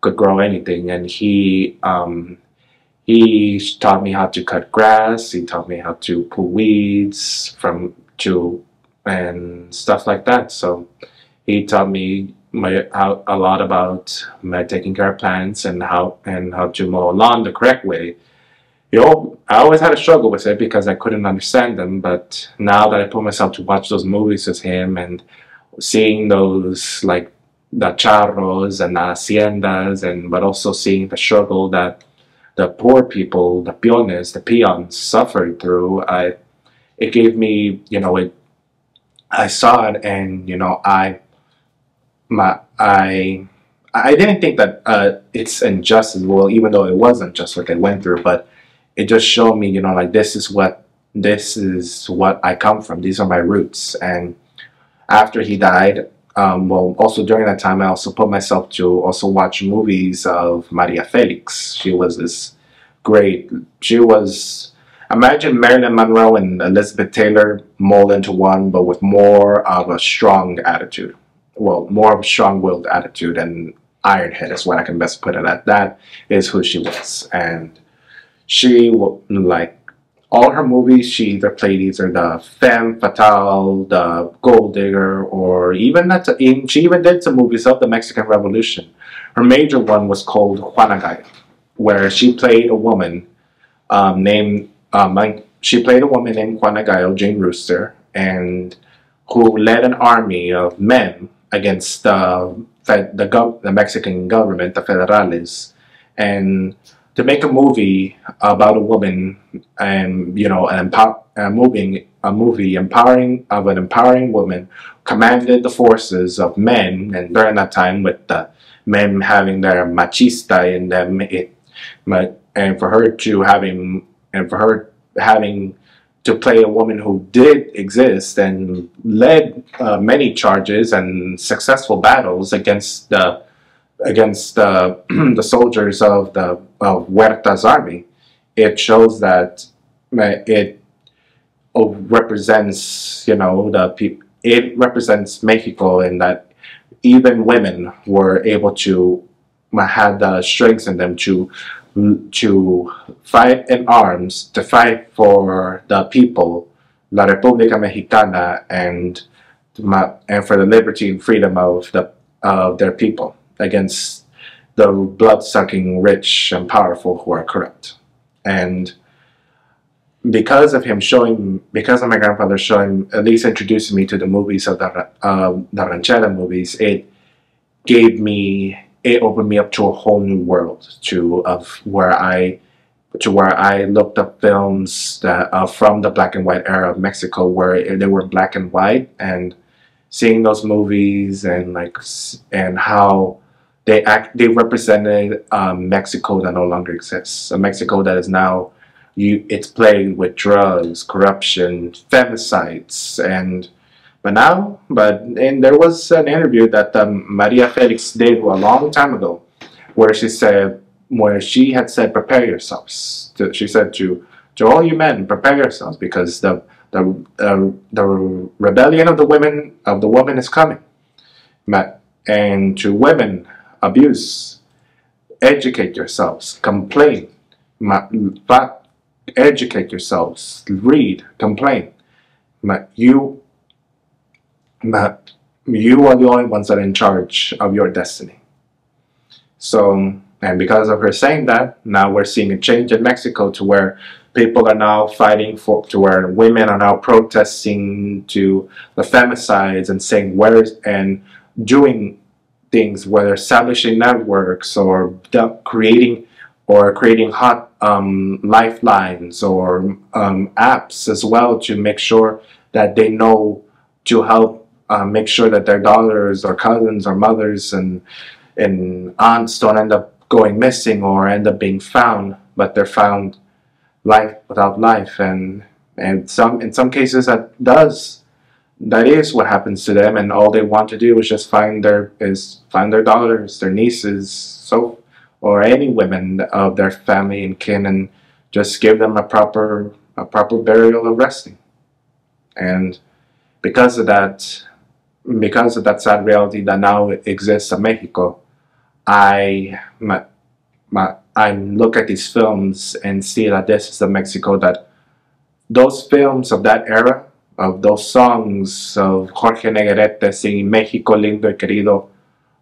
could grow anything and he um, he taught me how to cut grass he taught me how to pull weeds from to and stuff like that so he taught me my, how, a lot about my taking care of plants and how and how to mow a lawn the correct way. You know, I always had a struggle with it because I couldn't understand them. But now that I put myself to watch those movies with him and seeing those like the charros and the haciendas, and but also seeing the struggle that the poor people, the peones, the peons suffered through, I it gave me, you know, it. I saw it, and you know, I my I I didn't think that uh, it's injustice. Well, even though it wasn't just what they went through, but it just showed me, you know, like this is what this is what I come from. These are my roots. And after he died, um, well, also during that time, I also put myself to also watch movies of Maria Felix. She was this great. She was. Imagine Marilyn Monroe and Elizabeth Taylor molded into one, but with more of a strong attitude well, more of a strong-willed attitude and ironhead is what I can best put it at. That is who she was. And she, like, all her movies, she either played either the femme fatale, the gold digger, or even that. She even did some movies of the Mexican Revolution. Her major one was called Juana Gallo, where she played a woman um, named. Um, she played a woman named Juana Gallo, Jane Rooster, and who led an army of men against uh, the, gov the Mexican government, the Federales, and to make a movie about a woman and you know, an empower, a moving a movie empowering of an empowering woman commanded the forces of men, and during that time with the men having their machista in them, it, and for her to having and for her having to play a woman who did exist and led uh, many charges and successful battles against the against the soldiers of the of Huerta's army, it shows that it oh, represents you know the people. It represents Mexico in that even women were able to had the strength in them to to fight in arms, to fight for the people, La República Mexicana, and and for the liberty and freedom of the of their people against the blood-sucking rich and powerful who are corrupt. And because of him showing, because of my grandfather showing, at least introducing me to the movies of the, uh, the ranchera movies, it gave me it opened me up to a whole new world to of where I to where I looked up films that uh, from the black and white era of Mexico where they were black and white and seeing those movies and like and how they act they represented um, Mexico that no longer exists a Mexico that is now you it's plagued with drugs corruption femicides and but now, but and there was an interview that um, Maria Felix did a long time ago, where she said, where she had said, prepare yourselves. She said to to all you men, prepare yourselves because the the uh, the rebellion of the women of the woman is coming. And to women, abuse, educate yourselves, complain, educate yourselves, read, complain. You you are the only ones that are in charge of your destiny. So, and because of her saying that, now we're seeing a change in Mexico to where people are now fighting for, to where women are now protesting to the femicides and saying where is, and doing things, whether establishing networks or creating or creating hot um, lifelines or um, apps as well to make sure that they know to help uh, make sure that their daughters or cousins or mothers and and aunts don't end up going missing or end up being found, but they're found life without life, and and some in some cases that does that is what happens to them, and all they want to do is just find their is find their daughters, their nieces, so or any women of their family and kin, and just give them a proper a proper burial of resting, and because of that because of that sad reality that now exists in Mexico, I my, my, I look at these films and see that this is the Mexico that those films of that era, of those songs of Jorge Negrete singing Mexico lindo y querido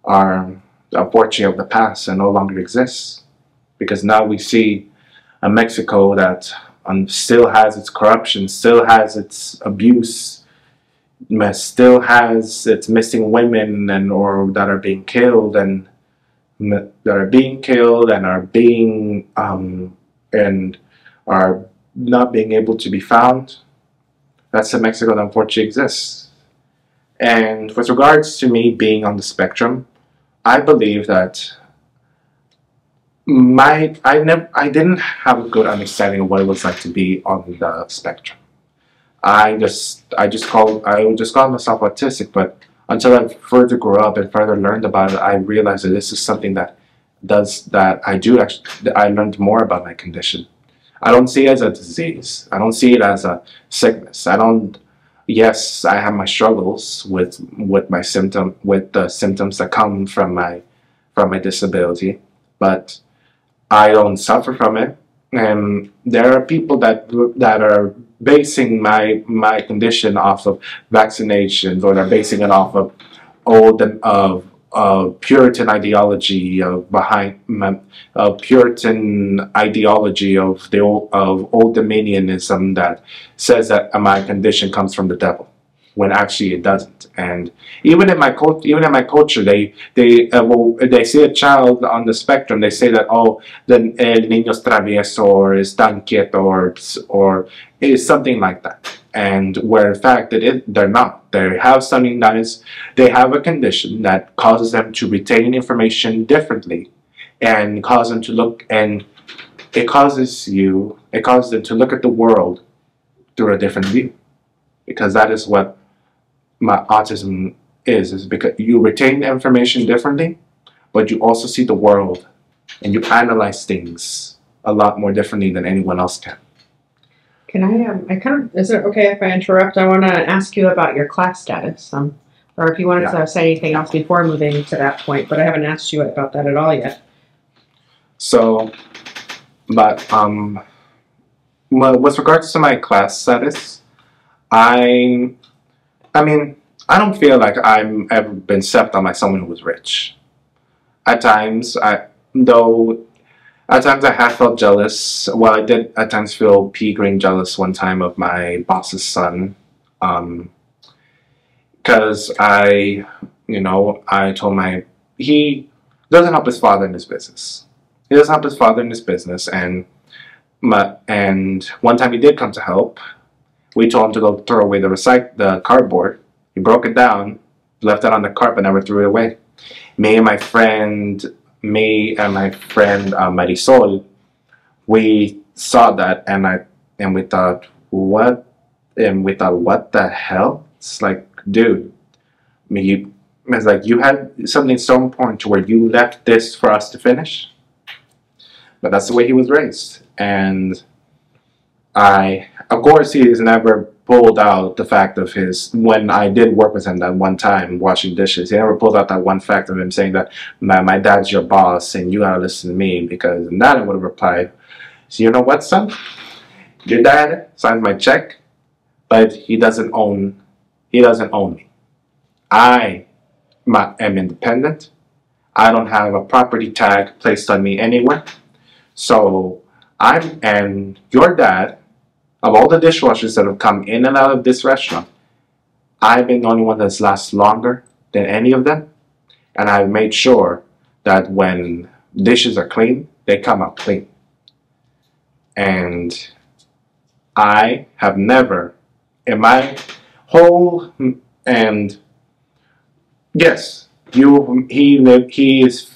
are unfortunately of the past and no longer exists. Because now we see a Mexico that um, still has its corruption, still has its abuse, still has its missing women and or that are being killed and that are being killed and are being um, and are not being able to be found. That's the Mexico that unfortunately exists. And with regards to me being on the spectrum, I believe that my I never I didn't have a good understanding of what it was like to be on the spectrum. I just I just call I just call myself autistic, but until I further grew up and further learned about it, I realized that this is something that does that I do actually I learned more about my condition. I don't see it as a disease. I don't see it as a sickness. I don't yes, I have my struggles with with my symptom with the symptoms that come from my from my disability, but I don't suffer from it. And there are people that that are basing my my condition off of vaccinations or they're basing it off of old of uh, Puritan ideology of behind uh, Puritan ideology of the old, of old dominionism that says that my condition comes from the devil. When actually it doesn't. And even in my culture, even in my culture, they they uh, well, they see a child on the spectrum. They say that oh, the el niño es travieso or tan quieto or or is something like that. And where in fact it is, they're not. They have something that is they have a condition that causes them to retain information differently, and cause them to look and it causes you it causes them to look at the world through a different view because that is what my autism is is because you retain information differently but you also see the world and you analyze things a lot more differently than anyone else can Can I, um, I kind of, is it okay if I interrupt? I want to ask you about your class status, um, or if you wanted to say anything else before moving to that point, but I haven't asked you about that at all yet. so but um well, with regards to my class status i i mean i don't feel like i'm ever been stepped on by someone who was rich. At times i though at times i have felt jealous. Well i did at times feel pea green jealous one time of my boss's son um because i you know i told my he doesn't help his father in his business. He doesn't help his father in his business and my, and one time he did come to help we told him to go throw away the recyc- the cardboard. He broke it down left it on the cart but never threw it away. Me and my friend me and my friend uh, Marisol we saw that and I and we thought what? And we thought what the hell? It's like dude you it's like you had something so important to where you left this for us to finish. But that's the way he was raised. And I of course he has never pulled out the fact of his when I did work with him that one time washing dishes he never pulled out that one fact of him saying that my, my dad's your boss and you gotta listen to me because and that I would have replied so you know what son? Your dad signs my check but he doesn't own he doesn't own me. I my, am independent. I don't have a property tag placed on me anywhere. So I'm and your dad, of all the dishwashers that have come in and out of this restaurant, I've been the only one that's lasted longer than any of them. And I've made sure that when dishes are clean, they come out clean. And I have never in my whole and yes, you he he is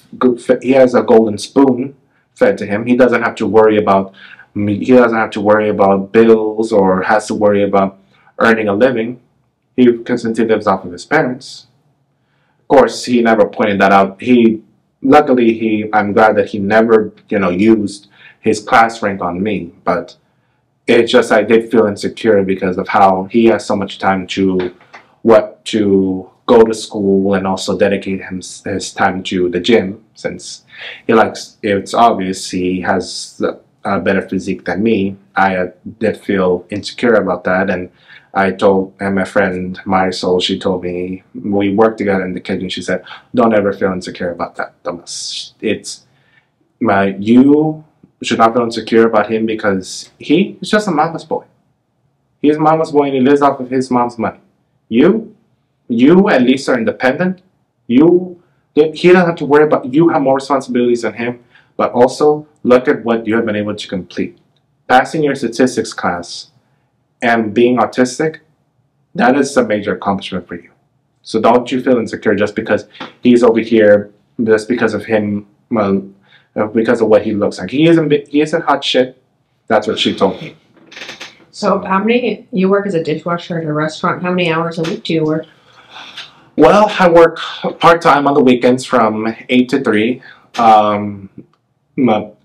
he has a golden spoon fed to him. He doesn't have to worry about he doesn't have to worry about bills or has to worry about earning a living. He constantly lives off of his parents. Of course, he never pointed that out. He luckily he I'm glad that he never you know used his class rank on me, but it's just I did feel insecure because of how he has so much time to what to go to school and also dedicate him, his time to the gym since he likes it's obvious he has a better physique than me. I uh, did feel insecure about that and i told and my friend marisol she told me we worked together in the kitchen she said don't ever feel insecure about that thomas. It's my you should not feel insecure about him because he is just a mama's boy. He's mama's boy and he lives off of his mom's money. You you at least are independent. You he doesn't have to worry about you have more responsibilities than him, but also look at what you have been able to complete. Passing your statistics class and being autistic, that is a major accomplishment for you. So don't you feel insecure just because he's over here, just because of him, well, uh, because of what he looks like. He isn't he isn't hot shit. That's what she told me. So how many you work as a dishwasher at a restaurant? How many hours a week do you work? Well, I work part time on the weekends from eight to three. Um,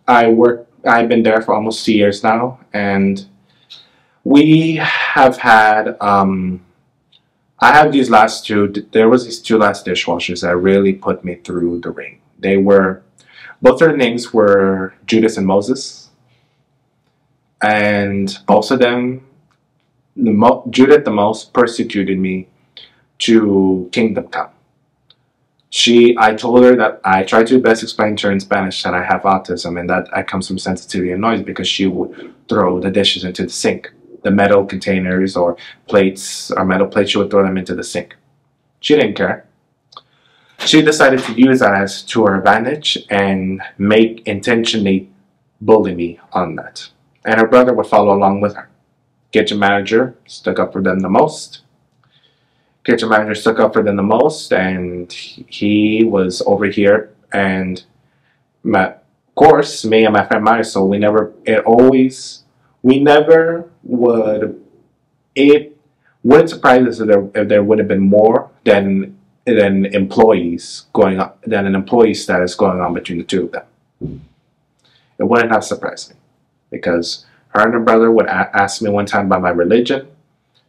I work. I've been there for almost two years now, and we have had. Um, I have these last two. There was these two last dishwashers that really put me through the ring. They were, both their names were Judas and Moses, and both of them, the mo- Judith the most persecuted me to Kingdom Come. She, I told her that I tried to best explain to her in Spanish that I have autism and that I comes from sensitivity and noise because she would throw the dishes into the sink the metal containers or plates or metal plates, she would throw them into the sink. She didn't care. She decided to use that as to her advantage and make intentionally bully me on that. And her brother would follow along with her. Kitchen manager stuck up for them the most. Kitchen manager stuck up for them the most, and he was over here. And my, of course, me and my friend Marisol, we never, it always, we never would, it wouldn't surprise us if there, if there would have been more than than employees going on, than an employee status going on between the two of them. It wouldn't have surprised me because her and her brother would ask me one time about my religion.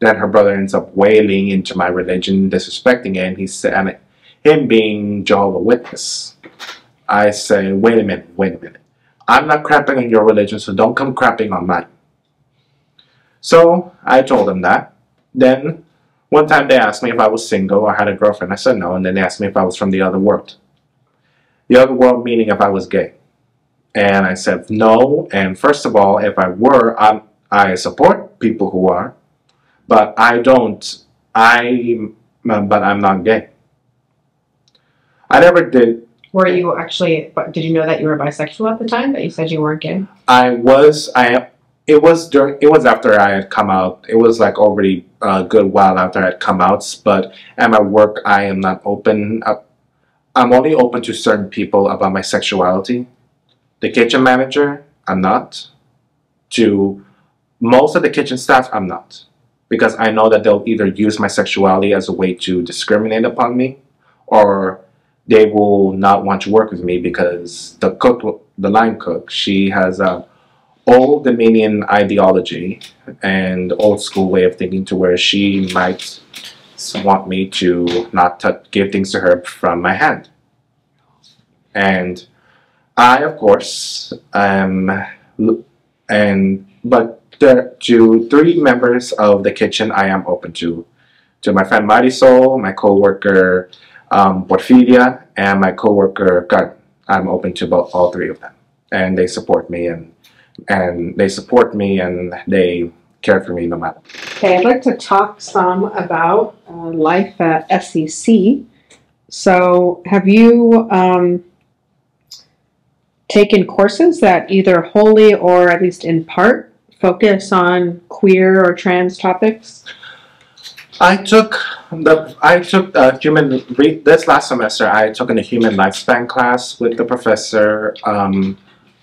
Then her brother ends up wailing into my religion, disrespecting it, and he said, and him being Jehovah Witness. I say, wait a minute, wait a minute. I'm not crapping on your religion, so don't come crapping on mine. So I told him that. Then one time they asked me if I was single or had a girlfriend. I said no, and then they asked me if I was from the other world. The other world meaning if I was gay. And I said no, and first of all, if I were, I'm, I support people who are, but I don't, I, um, but I'm not gay. I never did Were you actually? Did you know that you were bisexual at the time? That you said you weren't gay. I was I it was during it was after I had come out. It was like already a good while after I had come out. But at my work, I am not open. Up, I'm only open to certain people about my sexuality. The kitchen manager, I'm not. To most of the kitchen staff, I'm not, because I know that they'll either use my sexuality as a way to discriminate upon me, or they will not want to work with me because the cook, the line cook, she has a old Dominion ideology and old school way of thinking to where she might want me to not t- give things to her from my hand. And I, of course, um, and but the, to three members of the kitchen, I am open to. To my friend Marisol, my coworker um, Porfiria, and my coworker. I'm open to both, all three of them, and they support me and and they support me and they care for me no matter. Okay, I'd like to talk some about uh, life at SEC. So, have you um, taken courses that either wholly or at least in part focus on queer or trans topics? I took the I took a human this last semester. I took in a human lifespan class with the professor. Um,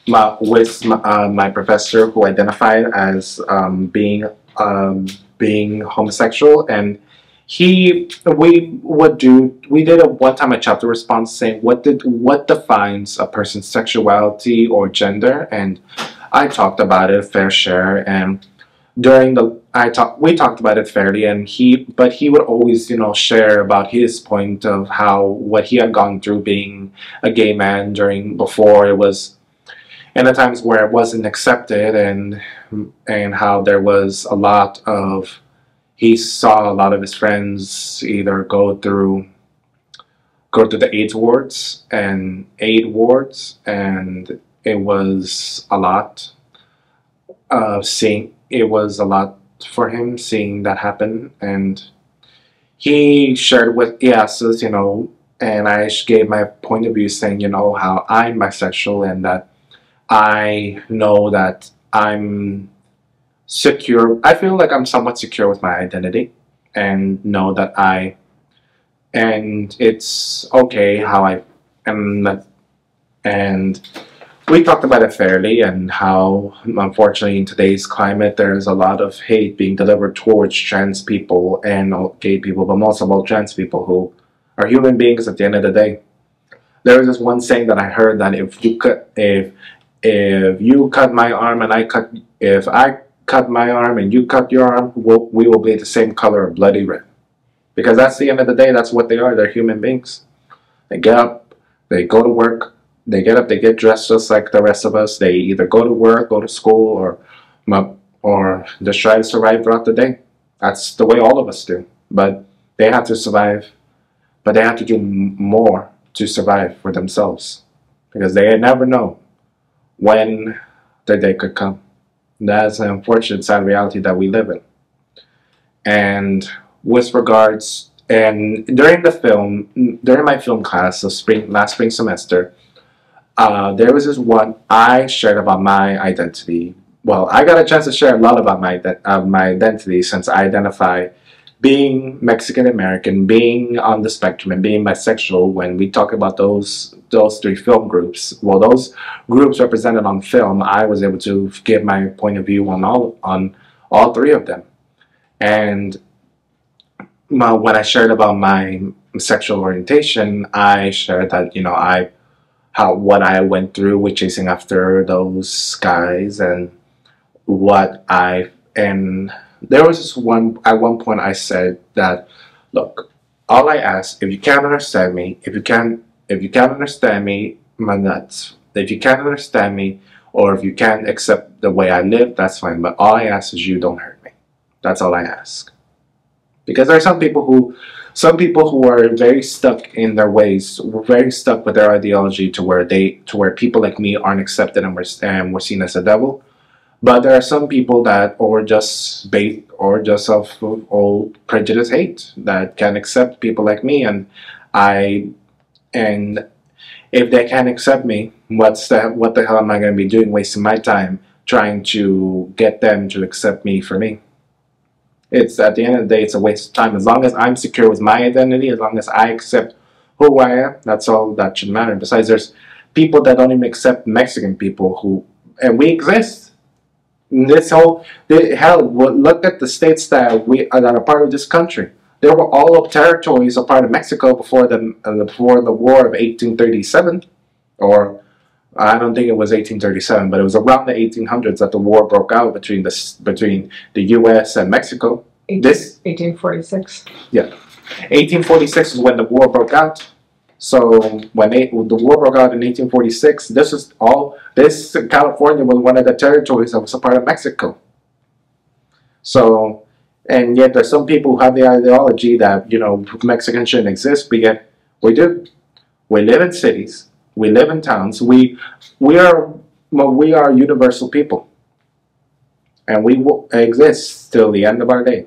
my, with my, uh, my professor who identified as um, being um, being homosexual, and he we would do we did a one time a chapter response saying what did what defines a person's sexuality or gender, and I talked about it fair share and during the I talked we talked about it fairly and he but he would always you know share about his point of how what he had gone through being a gay man during before it was and the times where it wasn't accepted and and how there was a lot of he saw a lot of his friends either go through go through the AIDS wards and aid wards and it was a lot of seeing it was a lot for him seeing that happen and he shared with yes you know and I gave my point of view saying you know how I'm bisexual and that I know that I'm secure. I feel like I'm somewhat secure with my identity and know that I, and it's okay how I am. And we talked about it fairly and how, unfortunately, in today's climate, there's a lot of hate being delivered towards trans people and gay people, but most of all, trans people who are human beings at the end of the day. There was this one saying that I heard that if you could, if if you cut my arm and I cut, if I cut my arm and you cut your arm, we'll, we will be the same color of bloody red. Because that's the end of the day, that's what they are. They're human beings. They get up, they go to work, they get up, they get dressed just like the rest of us. They either go to work, go to school, or or just try to survive throughout the day. That's the way all of us do. But they have to survive, but they have to do more to survive for themselves because they never know when the day could come. That's an unfortunate, sad reality that we live in. And with regards, and during the film, during my film class, the spring last spring semester, uh, there was this one I shared about my identity. Well, I got a chance to share a lot about my uh, my identity since I identify being Mexican American, being on the spectrum, and being bisexual. When we talk about those those three film groups, well, those groups represented on film, I was able to give my point of view on all on all three of them, and my, when I shared about my sexual orientation, I shared that you know I how what I went through with chasing after those guys and what I and there was this one at one point I said that look all I ask if you can't understand me if you can't if you can't understand me my nuts. If you can't understand me or if you can't accept the way I live that's fine but all I ask is you don't hurt me. That's all I ask. Because there are some people who some people who are very stuck in their ways, very stuck with their ideology to where they to where people like me aren't accepted and we're, and we're seen as a devil. But there are some people that or just bait or just of old prejudice hate that can accept people like me and I and if they can't accept me, what's the what the hell am I gonna be doing wasting my time trying to get them to accept me for me? It's at the end of the day, it's a waste of time. As long as I'm secure with my identity, as long as I accept who I am, that's all that should matter. Besides, there's people that don't even accept Mexican people who, and we exist. This whole hell, look at the states that we that are part of this country. They were all territories a part of Mexico before the uh, before the War of 1837, or I don't think it was 1837, but it was around the 1800s that the war broke out between the between the U.S. and Mexico. 18, this 1846. Yeah, 1846 is when the war broke out. So when they, the war broke out in 1846, this is all. This California was one of the territories that was a part of Mexico. So, and yet there's some people who have the ideology that you know Mexicans shouldn't exist, but yet we do. We live in cities we live in towns. We we are we are universal people, and we will exist till the end of our day.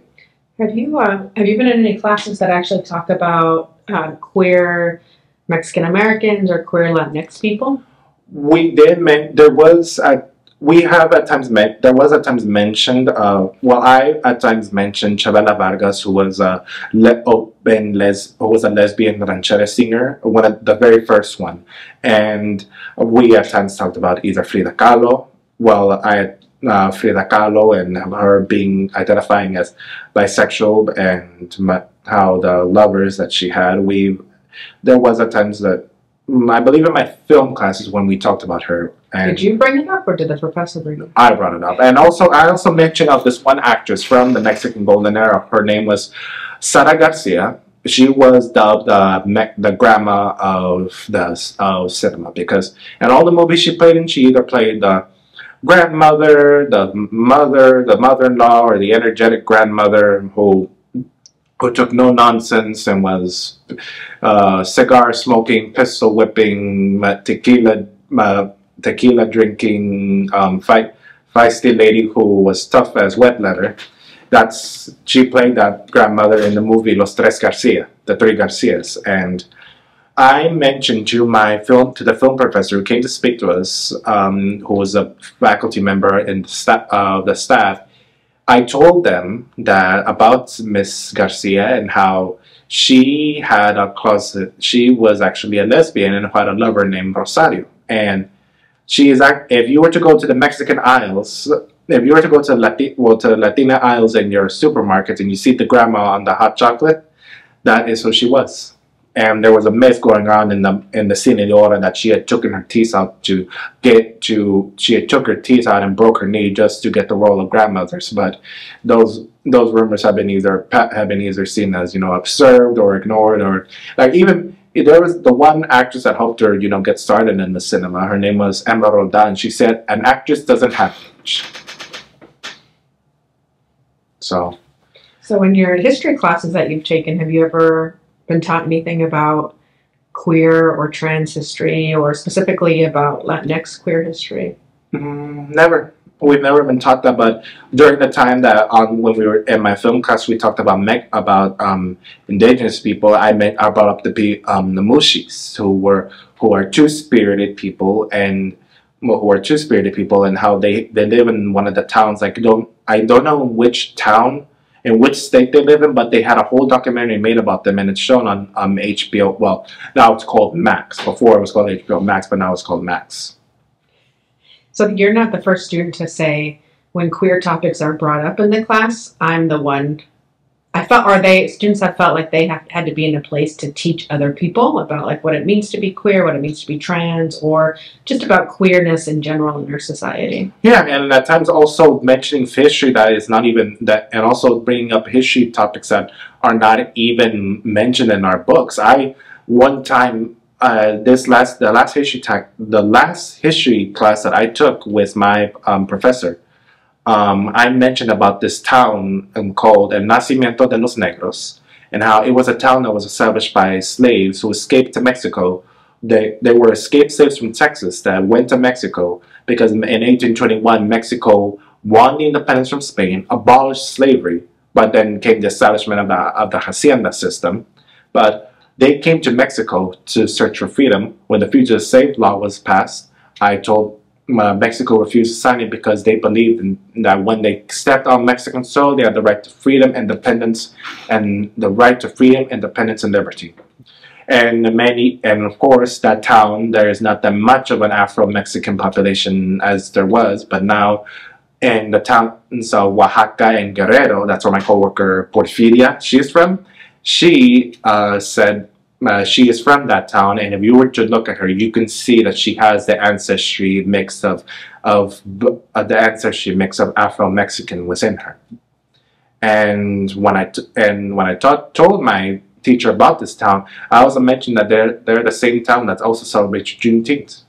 Have you uh, have you been in any classes that actually talk about uh, queer Mexican Americans or queer Latinx people? We did. Men- there was a we have at times met, there was at times mentioned, uh, well, I at times mentioned Chavela Vargas, who was a le- open les- who was a lesbian ranchera singer, one of the very first one, and we at times talked about either Frida Kahlo. Well, I uh, Frida Kahlo and her being identifying as bisexual and how the lovers that she had. We there was at times that I believe in my film classes when we talked about her. And did you bring it up, or did the professor bring it up? I brought it up, and also I also mentioned of this one actress from the Mexican Golden Era. Her name was Sara Garcia. She was dubbed uh, the grandma of the of cinema because in all the movies she played in, she either played the grandmother, the mother, the mother-in-law, or the energetic grandmother who who took no nonsense and was uh, cigar smoking, pistol whipping, tequila uh, tequila drinking, um, feisty lady who was tough as wet leather. That's she played that grandmother in the movie Los Tres Garcia, the Three Garcias, and I mentioned to my film to the film professor who came to speak to us, um, who was a faculty member in the, sta- uh, the staff I told them that about Miss Garcia and how she had a closet. She was actually a lesbian and had a lover named Rosario. And she is. If you were to go to the Mexican aisles, if you were to go to Lati, well, to Latina aisles in your supermarket and you see the grandma on the hot chocolate, that is who she was and there was a myth going on in the in the Sinaloa that she had taken her teeth out to get to she had took her teeth out and broke her knee just to get the role of grandmothers. But those those rumors have been either have been either seen as you know observed or ignored or like even there was the one actress that helped her you know get started in the cinema. Her name was Emma Roldan. She said an actress doesn't have age. So. So in your history classes that you've taken, have you ever been taught anything about queer or trans history or specifically about Latinx queer history? Mm, never. we've never been taught that, but during the time that on when we were in my film class, we talked about me- about um, indigenous people. I met I brought up the um, the Muxes, who were who are two spirited people and who are two spirited people, and how they they live in one of the towns. Like don't I don't know which town in which state they live in, but they had a whole documentary made about them, and it's shown on um, HBO. Well, now it's called Max. Before it was called HBO Max, but now it's called Max. So you're not the first student to say when queer topics are brought up in the class, I'm the one. I felt, or they students have felt like they have had to be in a place to teach other people about like what it means to be queer, what it means to be trans, or just about queerness in general in our society. Yeah, and at times also mentioning history that is not even that, and also bringing up history topics that are not even mentioned in our books. I one time uh, this last the last history tech the last history class that I took with my um, professor. Um, I mentioned about this town um, called El Nacimiento de los Negros and how it was a town that was established by slaves who escaped to Mexico. They, they were escaped slaves from Texas that went to Mexico because in 1821 Mexico won the independence from Spain, abolished slavery, but then came the establishment of the, of the hacienda system. But they came to Mexico to search for freedom. When the fugitive slave law was passed, I told uh, Mexico refused to sign it because they believed in, that when they stepped on Mexican soil, they had the right to freedom, and independence, and the right to freedom, independence, and liberty. And many, and of course, that town there is not that much of an Afro-Mexican population as there was, but now in the towns of Oaxaca and Guerrero, that's where my coworker Porfiria, she's from. She uh, said uh, she is from that town, and if you were to look at her, you can see that she has the ancestry mix of of uh, the ancestry mix of Afro Mexican within her. And when I and when I told my teacher about this town, I also mentioned that they're they're the same town that also celebrates Juneteenth.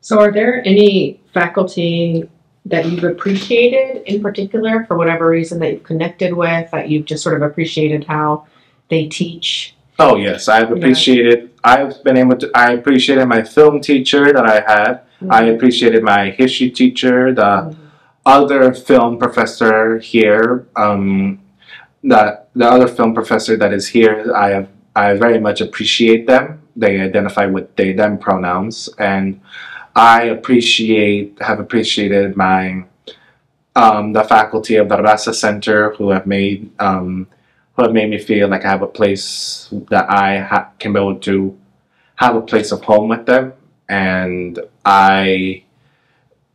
So, are there any faculty that you've appreciated in particular for whatever reason that you've connected with, that you've just sort of appreciated how they teach? Oh yes, I've Yeah. appreciated. I've been able to. I appreciated my film teacher that I had. I appreciated my history teacher, the Mhm. other film professor here. Um, that the other film professor that is here, I have. I very much appreciate them. They identify with they them pronouns, and I appreciate have appreciated my um, the faculty of the Raza Center who have made um, have made me feel like I have a place that I ha- can be able to have a place of home with them, and I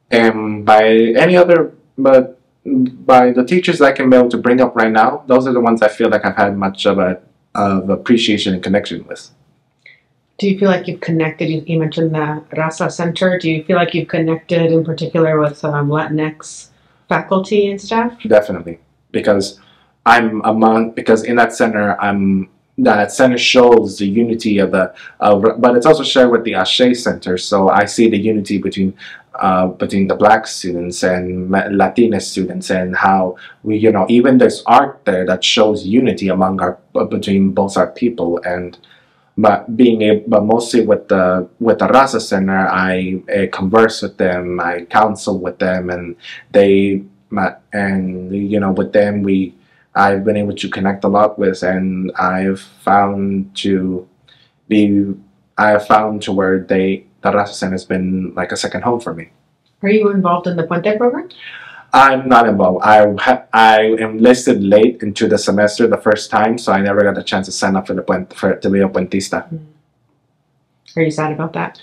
am by any other but by the teachers I can be able to bring up right now. Those are the ones I feel like I've had much of a of appreciation and connection with. Do you feel like you've connected? You, you mentioned the Raza Center. Do you feel like you've connected in particular with um, Latinx faculty and staff? Definitely, because I'm among because in that center I'm that center shows the unity of the but it's also shared with the Ashe Center. So I see the unity between uh, between the black students and Latina students and how we you know even there's art there that shows unity among our between both our people and but being able, but mostly with the with the Raza Center, I, uh converse with them, I counsel with them, and they and you know with them we I've been able to connect a lot with, and I've found to be I have found to where they the has been like a second home for me. Are you involved in the Puente program? I'm not involved. I ha- I enlisted late into the semester the first time, so I never got the chance to sign up for the Puente for to be a puentista. Hmm. Are you sad about that?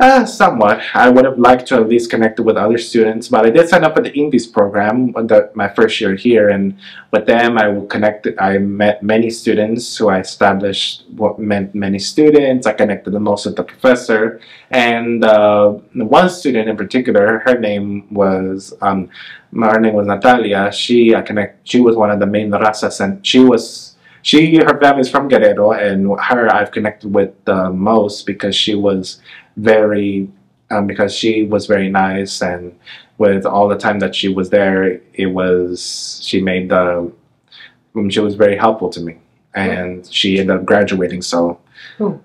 Uh, somewhat. I would have liked to at least connect with other students, but I did sign up for the English program the, my first year here, and with them I connected. I met many students who I established what meant many students. I connected the most with the professor, and uh, one student in particular, her name was um, name was Natalia. She I connect. She was one of the main razas, and she was she her family is from Guerrero, and her I've connected with the most because she was very um, because she was very nice and with all the time that she was there it was she made the um, she was very helpful to me and she ended up graduating so Cool.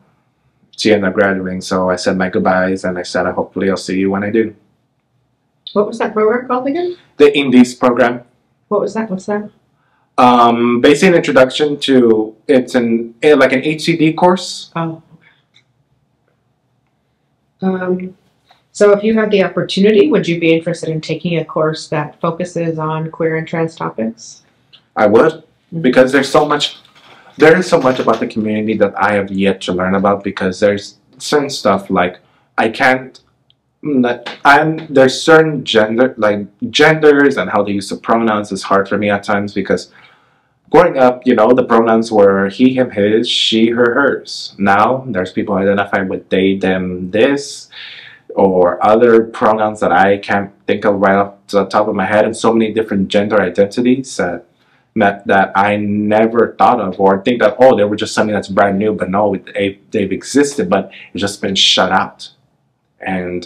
she ended up graduating so i said my goodbyes and i said hopefully i'll see you when i do What was that program called again? The Indies program. What was that? What's that? Um, basically, an introduction to it's an eh, like an HCD course. Oh. Um, so, if you had the opportunity, would you be interested in taking a course that focuses on queer and trans topics? I would Mhm. because there's so much there is so much about the community that I have yet to learn about because there's certain stuff like I can't and there's certain gender like genders and how they use the pronouns is hard for me at times because growing up, you know, the pronouns were he, him, his, she, her, hers. Now there's people identifying with they, them, this, or other pronouns that I can't think of right off the top of my head, and so many different gender identities that that, that I never thought of, or think that oh, they were just something that's brand new, but no, they, they've existed, but it's just been shut out. And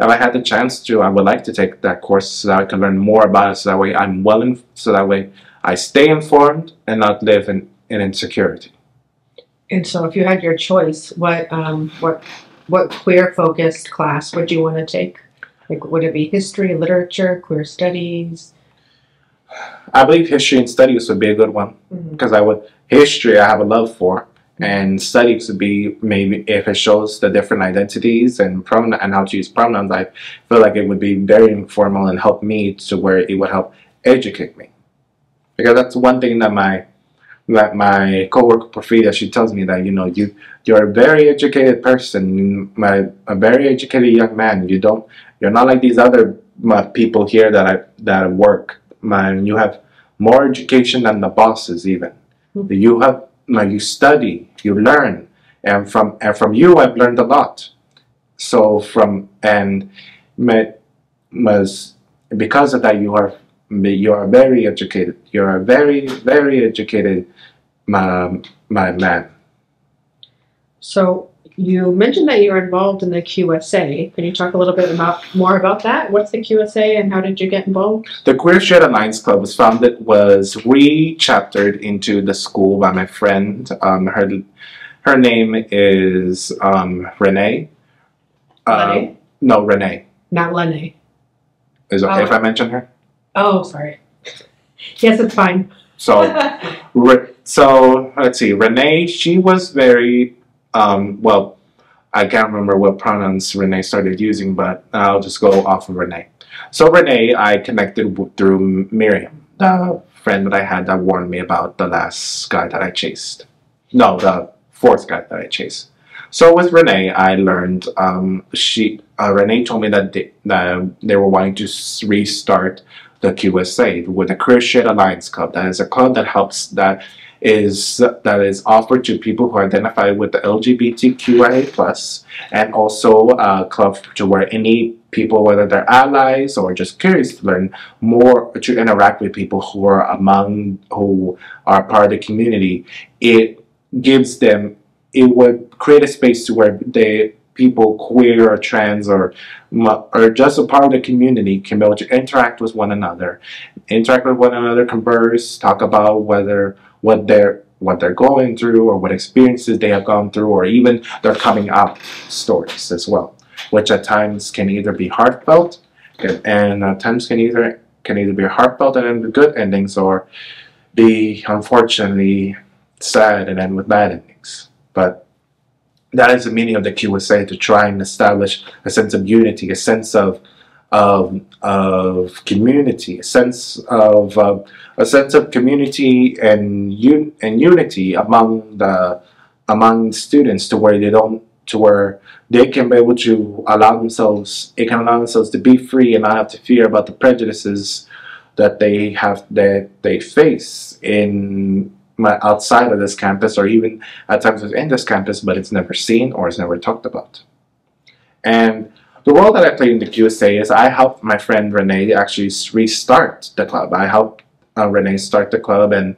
if I had the chance to, I would like to take that course so that I can learn more about it, so that way I'm well, in, so that way I stay informed and not live in, in insecurity. And so, if you had your choice, what um, what what queer focused class would you want to take? Like, would it be history, literature, queer studies? I believe history and studies would be a good one because I would history I have a love for, and studies would be maybe if it shows the different identities and pronoun and how to use pronouns. I feel like it would be very informal and help me to where it would help educate me because that's one thing that my that my coworker Porfiria she tells me that you know you you're a very educated person, my a very educated young man. You don't you're not like these other my people here that I that work. Man, you have more education than the bosses even. Mhm. You have like you study, you learn, and from and from you I've learned a lot. So from and my, was because of that you are you are very educated. You're a very very educated my, my man. So, you mentioned that you were involved in the QSA. Can you talk a little bit about more about that? What's the QSA, and how did you get involved? The Queer Shared Alliance Club was founded, was re-chaptered into the school by my friend. Um, her, her name is um, Renee. Uh, Lenny? no, Renee. Not Lenny. Is it okay Oh. if I mention her? Oh, sorry. yes, it's fine. So, Re- so let's see. Renee, she was very um, well. I can't remember what pronouns Renee started using, but I'll just go off of Renee. So Renee, I connected w- through Miriam, the friend that I had that warned me about the last guy that I chased. No, the fourth guy that I chased. So with Renee, I learned um, she uh, Renee told me that they, that they were wanting to restart the QSA with the Queer Shit Alliance Club. That is a club that helps that is that is offered to people who identify with the LGBTQIA plus, and also a club to where any people, whether they're allies or just curious to learn more, to interact with people who are among who are part of the community. It gives them. It would create a space to where they people queer or trans or or just a part of the community can be able to interact with one another, interact with one another, converse, talk about whether what they're what they're going through or what experiences they have gone through or even their coming out stories as well, which at times can either be heartfelt and- and at times can either can either be heartfelt and end with good endings or be unfortunately sad and end with bad endings. But that is the meaning of the QSA to try and establish a sense of unity, a sense of of of community, a sense of uh, a sense of community and un- and unity among the among students to where they don't to where they can be able to allow themselves they can allow themselves to be free and not have to fear about the prejudices that they have that they face in outside of this campus or even at times within this campus, but it's never seen or it's never talked about. And the role that I played in the QSA is I helped my friend Renee actually restart the club. I helped uh, Renee start the club, and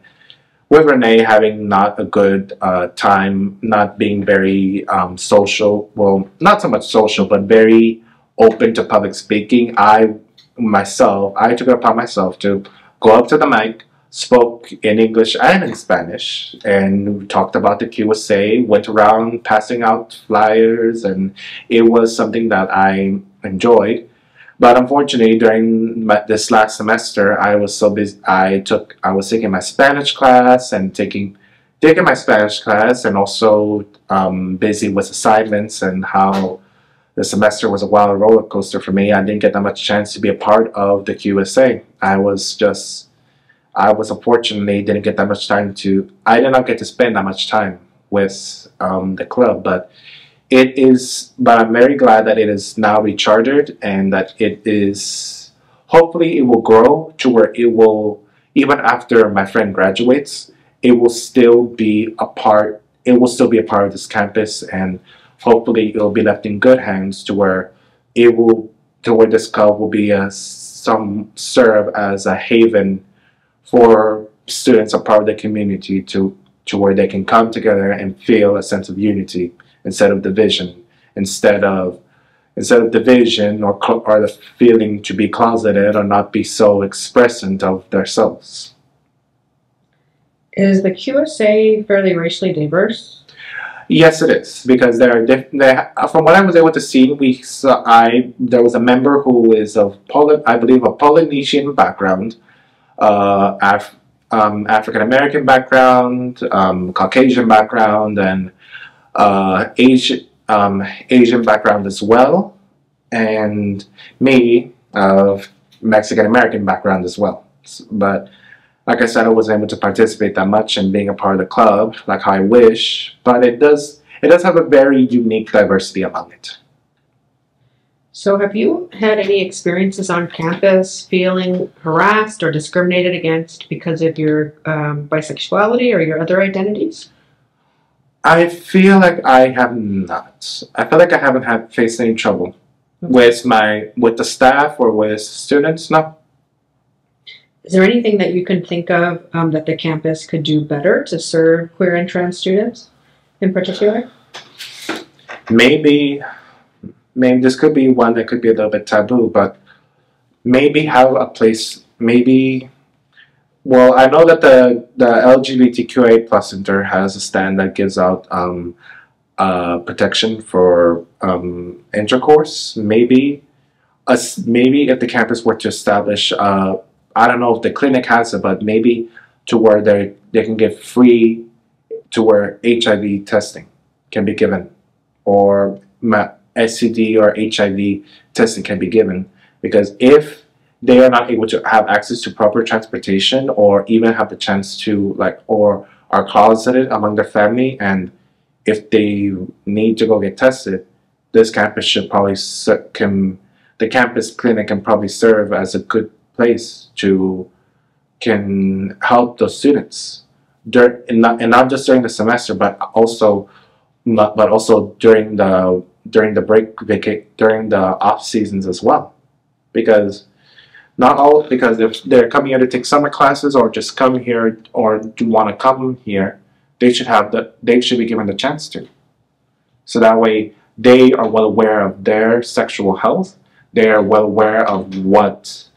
with Renee having not a good uh, time, not being very um, social, well, not so much social, but very open to public speaking, I myself, I took it upon myself to go up to the mic, spoke in English and in Spanish, and talked about the QSA, went around passing out flyers, and it was something that I enjoyed. But unfortunately, during my, this last semester, I was so busy. I took I was taking my Spanish class and taking taking my Spanish class, and also um, busy with assignments and how the semester was a wild roller coaster for me. I didn't get that much chance to be a part of the QSA. I was just I was unfortunately didn't get that much time to. I did not get to spend that much time with um, the club, but it is, but I'm very glad that it is now rechartered and that it is, hopefully it will grow to where it will, even after my friend graduates, it will still be a part, it will still be a part of this campus and hopefully it will be left in good hands to where it will, to where this club will be a, some, serve as a haven for students, a part of the community to, to where they can come together and feel a sense of unity instead of division, instead of instead of division or or the feeling to be closeted or not be so expressant of themselves. Is the QSA fairly racially diverse? Yes, it is because there are different. From what I was able to see, we saw, I there was a member who is of Poly, I believe a Polynesian background, uh, Af, um, African American background, um, Caucasian background, and uh, Asian, um, Asian background as well, and me of Mexican American background as well. But like I said, I wasn't able to participate that much in being a part of the club like how I wish. But it does it does have a very unique diversity among it. So, have you had any experiences on campus feeling harassed or discriminated against because of your um, bisexuality or your other identities? I feel like I have not. I feel like I haven't had faced any trouble with my with the staff or with students. No. Is there anything that you can think of um, that the campus could do better to serve queer and trans students, in particular? Maybe, maybe this could be one that could be a little bit taboo, but maybe have a place. Maybe well, I know that the, the LGBTQA plus center has a stand that gives out um, uh, protection for um, intercourse. Maybe, a, maybe if the campus were to establish, uh, I don't know if the clinic has it, but maybe to where they they can get free, to where HIV testing can be given, or STD or HIV testing can be given. Because if they are not able to have access to proper transportation or even have the chance to like or are closeted among their family and if they need to go get tested this campus should probably can the campus clinic can probably serve as a good place to can help those students during and not, and not just during the semester but also but also during the during the break during the off seasons as well because not all, because if they're coming here to take summer classes or just come here or do want to come here, they should have the, they should be given the chance to. So that way they are well aware of their sexual health. They are well aware of what,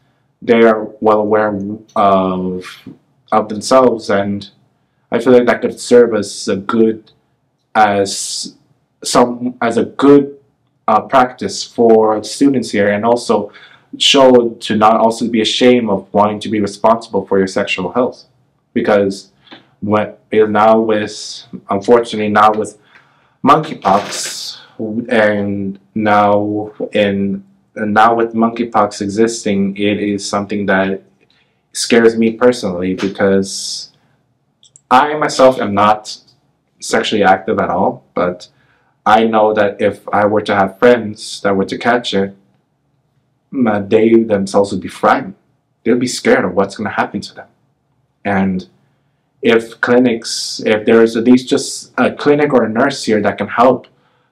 they are well aware of, of themselves and I feel like that could serve as a good, as some, as a good uh, practice for students here and also show to not also be ashamed of wanting to be responsible for your sexual health. Because what is now with, unfortunately, now with monkeypox, and now in and now with monkeypox existing, it is something that scares me personally because I myself am not sexually active at all, but I know that if I were to have friends that were to catch it, they themselves would be frightened. They'll be scared of what's going to happen to them. And if clinics, if there's at least just a clinic or a nurse here that can help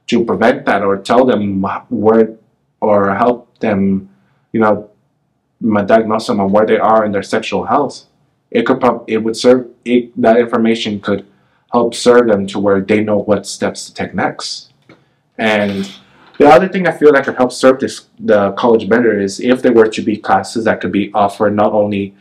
to prevent that or tell them where, or help them, you know, diagnose them on where they are in their sexual health, it could probably it would serve it, that information could help serve them to where they know what steps to take next. And the other thing I feel that could help serve this the college better is if there were to be classes that could be offered not only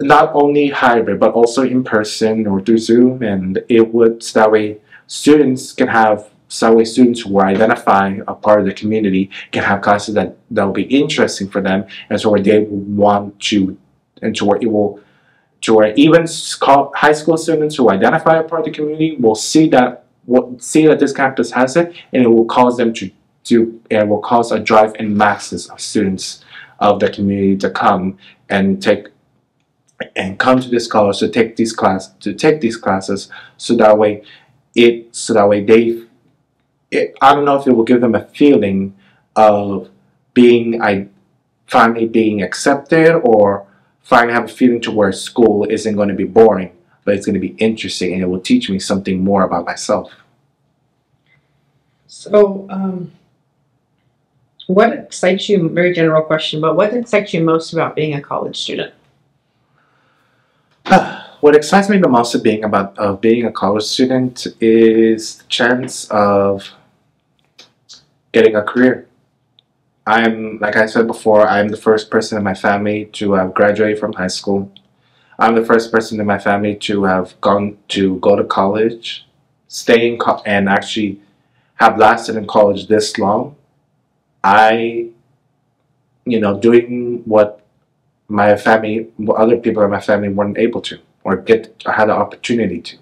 not only hybrid but also in person or through Zoom, and it would that way students can have so that way students who are identify a part of the community can have classes that that will be interesting for them, and so where they want to, and to where it will, to where even high school students who identify a part of the community will see that will see that this campus has it, and it will cause them to do, and will cause a drive in masses of students of the community to come and take and come to this college to take these class to take these classes so that way it so that way they it, I don't know if it will give them a feeling of being I finally being accepted or finally have a feeling to where school isn't going to be boring but it's going to be interesting and it will teach me something more about myself. So, um, what excites you? Very general question, but what excites you most about being a college student? what excites me the most of being about of being a college student is the chance of getting a career. I'm like I said before, I'm the first person in my family to have graduated from high school. I'm the first person in my family to have gone to go to college, stay in co- and actually have lasted in college this long. I, you know, doing what my family, other people in my family weren't able to, or get, or had the opportunity to.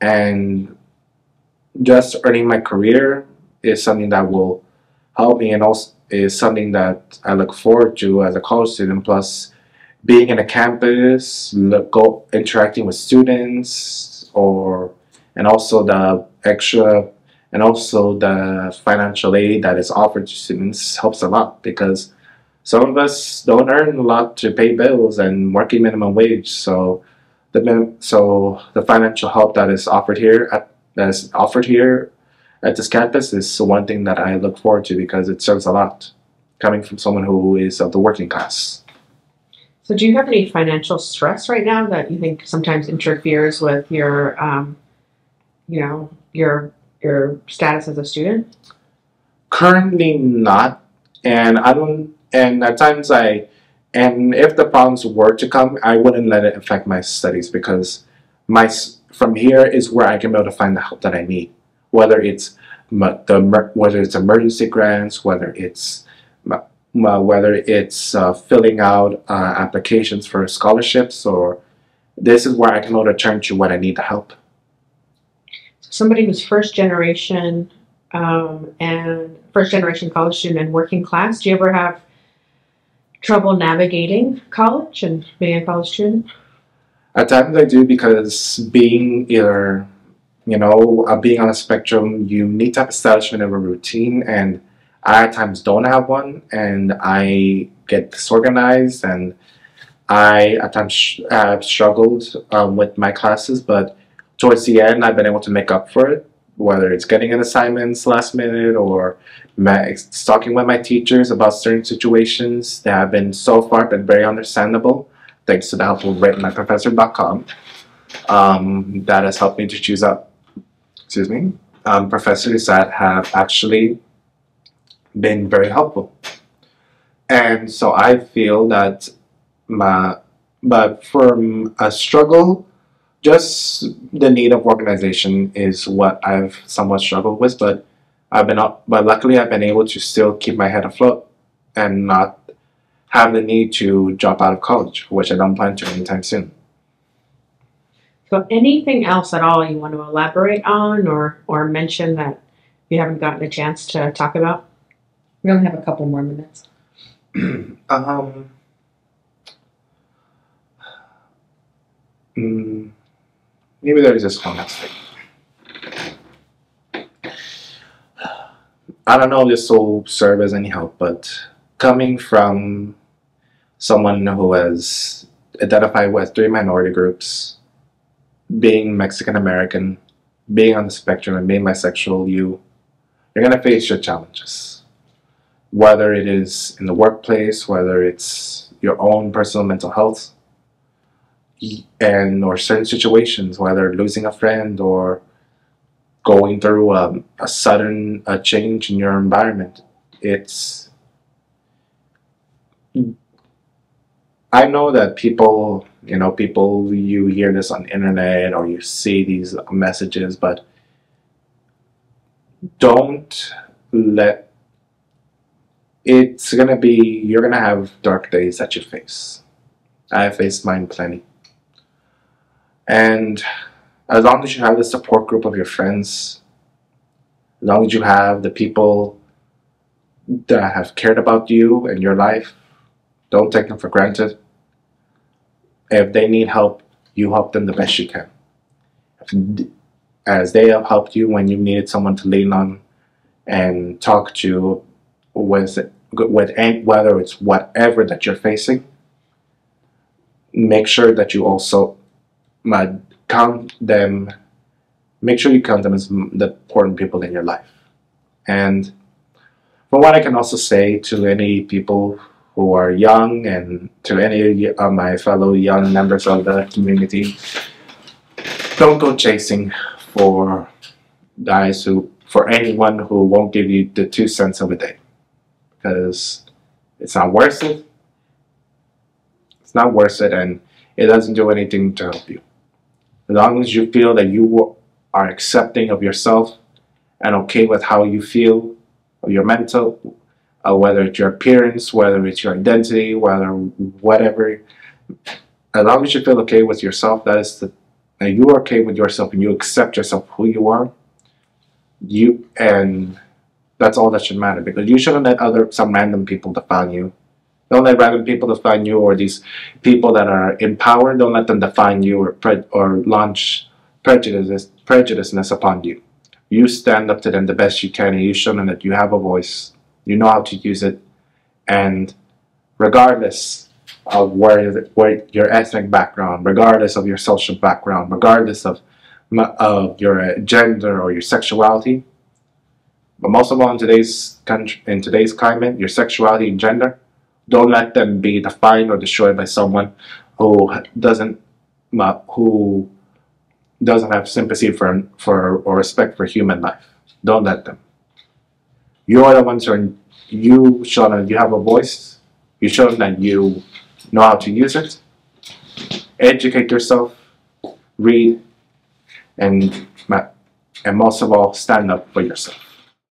And just earning my career is something that will help me, and also is something that I look forward to as a college student. Plus, being in a campus, look, go interacting with students, or and also the extra and also the financial aid that is offered to students helps a lot because some of us don't earn a lot to pay bills and working minimum wage. So the so the financial help that is offered here at that is offered here at this campus is one thing that I look forward to because it serves a lot coming from someone who is of the working class. So, do you have any financial stress right now that you think sometimes interferes with your, um, you know, your your status as a student? Currently not, and I don't. And at times I, and if the problems were to come, I wouldn't let it affect my studies because my from here is where I can be able to find the help that I need, whether it's the whether it's emergency grants, whether it's whether it's uh, filling out uh, applications for scholarships, or this is where I can to turn to when I need the help. Somebody who's first generation um, and first generation college student and working class. Do you ever have trouble navigating college and being a college student? At times I do because being either, you know, uh, being on a spectrum, you need to have establishment of a routine, and I at times don't have one, and I get disorganized, and I at times have struggled um, with my classes, but towards the end, I've been able to make up for it, whether it's getting in assignments last minute or ma- talking with my teachers about certain situations. They have been so far been very understandable thanks to the help of ratemyprofessor.com. Um, that has helped me to choose up, excuse me, um, professors that have actually been very helpful. And so I feel that my, but from a struggle, just the need of organization is what I've somewhat struggled with, but I've been, but luckily I've been able to still keep my head afloat and not have the need to drop out of college, which I don't plan to anytime soon. So, anything else at all you want to elaborate on or or mention that you haven't gotten a chance to talk about? We only have a couple more minutes. um, mm, maybe there is one last thing. I don't know if this will serve as any help, but coming from someone who has identified with three minority groups, being Mexican American, being on the spectrum, and being bisexual, you you're gonna face your challenges whether it is in the workplace, whether it's your own personal mental health, and or certain situations, whether losing a friend or going through a, a sudden a change in your environment. It's I know that people, you know, people you hear this on internet or you see these messages, but don't let it's gonna be you're gonna have dark days that you face. I faced mine plenty. And as long as you have the support group of your friends, as long as you have the people that have cared about you and your life, don't take them for granted. If they need help, you help them the best you can. As they have helped you when you needed someone to lean on and talk to with with whether it's whatever that you're facing, make sure that you also count them. Make sure you count them as the important people in your life. And from what I can also say to any people who are young and to any of my fellow young members of the community, don't go chasing for guys who, for anyone who won't give you the two cents of a day because it's not worth it. It's not worth it and it doesn't do anything to help you. As long as you feel that you are accepting of yourself and okay with how you feel, of your mental, uh, whether it's your appearance, whether it's your identity, whether whatever, as long as you feel okay with yourself, that is the, you are okay with yourself and you accept yourself who you are, you and that's all that should matter because you shouldn't let other some random people define you. Don't let random people define you or these people that are in power. Don't let them define you or pre- or launch prejudice prejudiceness upon you. You stand up to them the best you can, and you show them that you have a voice. You know how to use it, and regardless of where where your ethnic background, regardless of your social background, regardless of of your uh, gender or your sexuality, but most of all, in today's country, in today's climate, your sexuality and gender, don't let them be defined or destroyed by someone who doesn't who doesn't have sympathy for for or respect for human life. Don't let them. You are the ones who are, you show them you have a voice. You show them that you know how to use it. Educate yourself, read, and and most of all, stand up for yourself.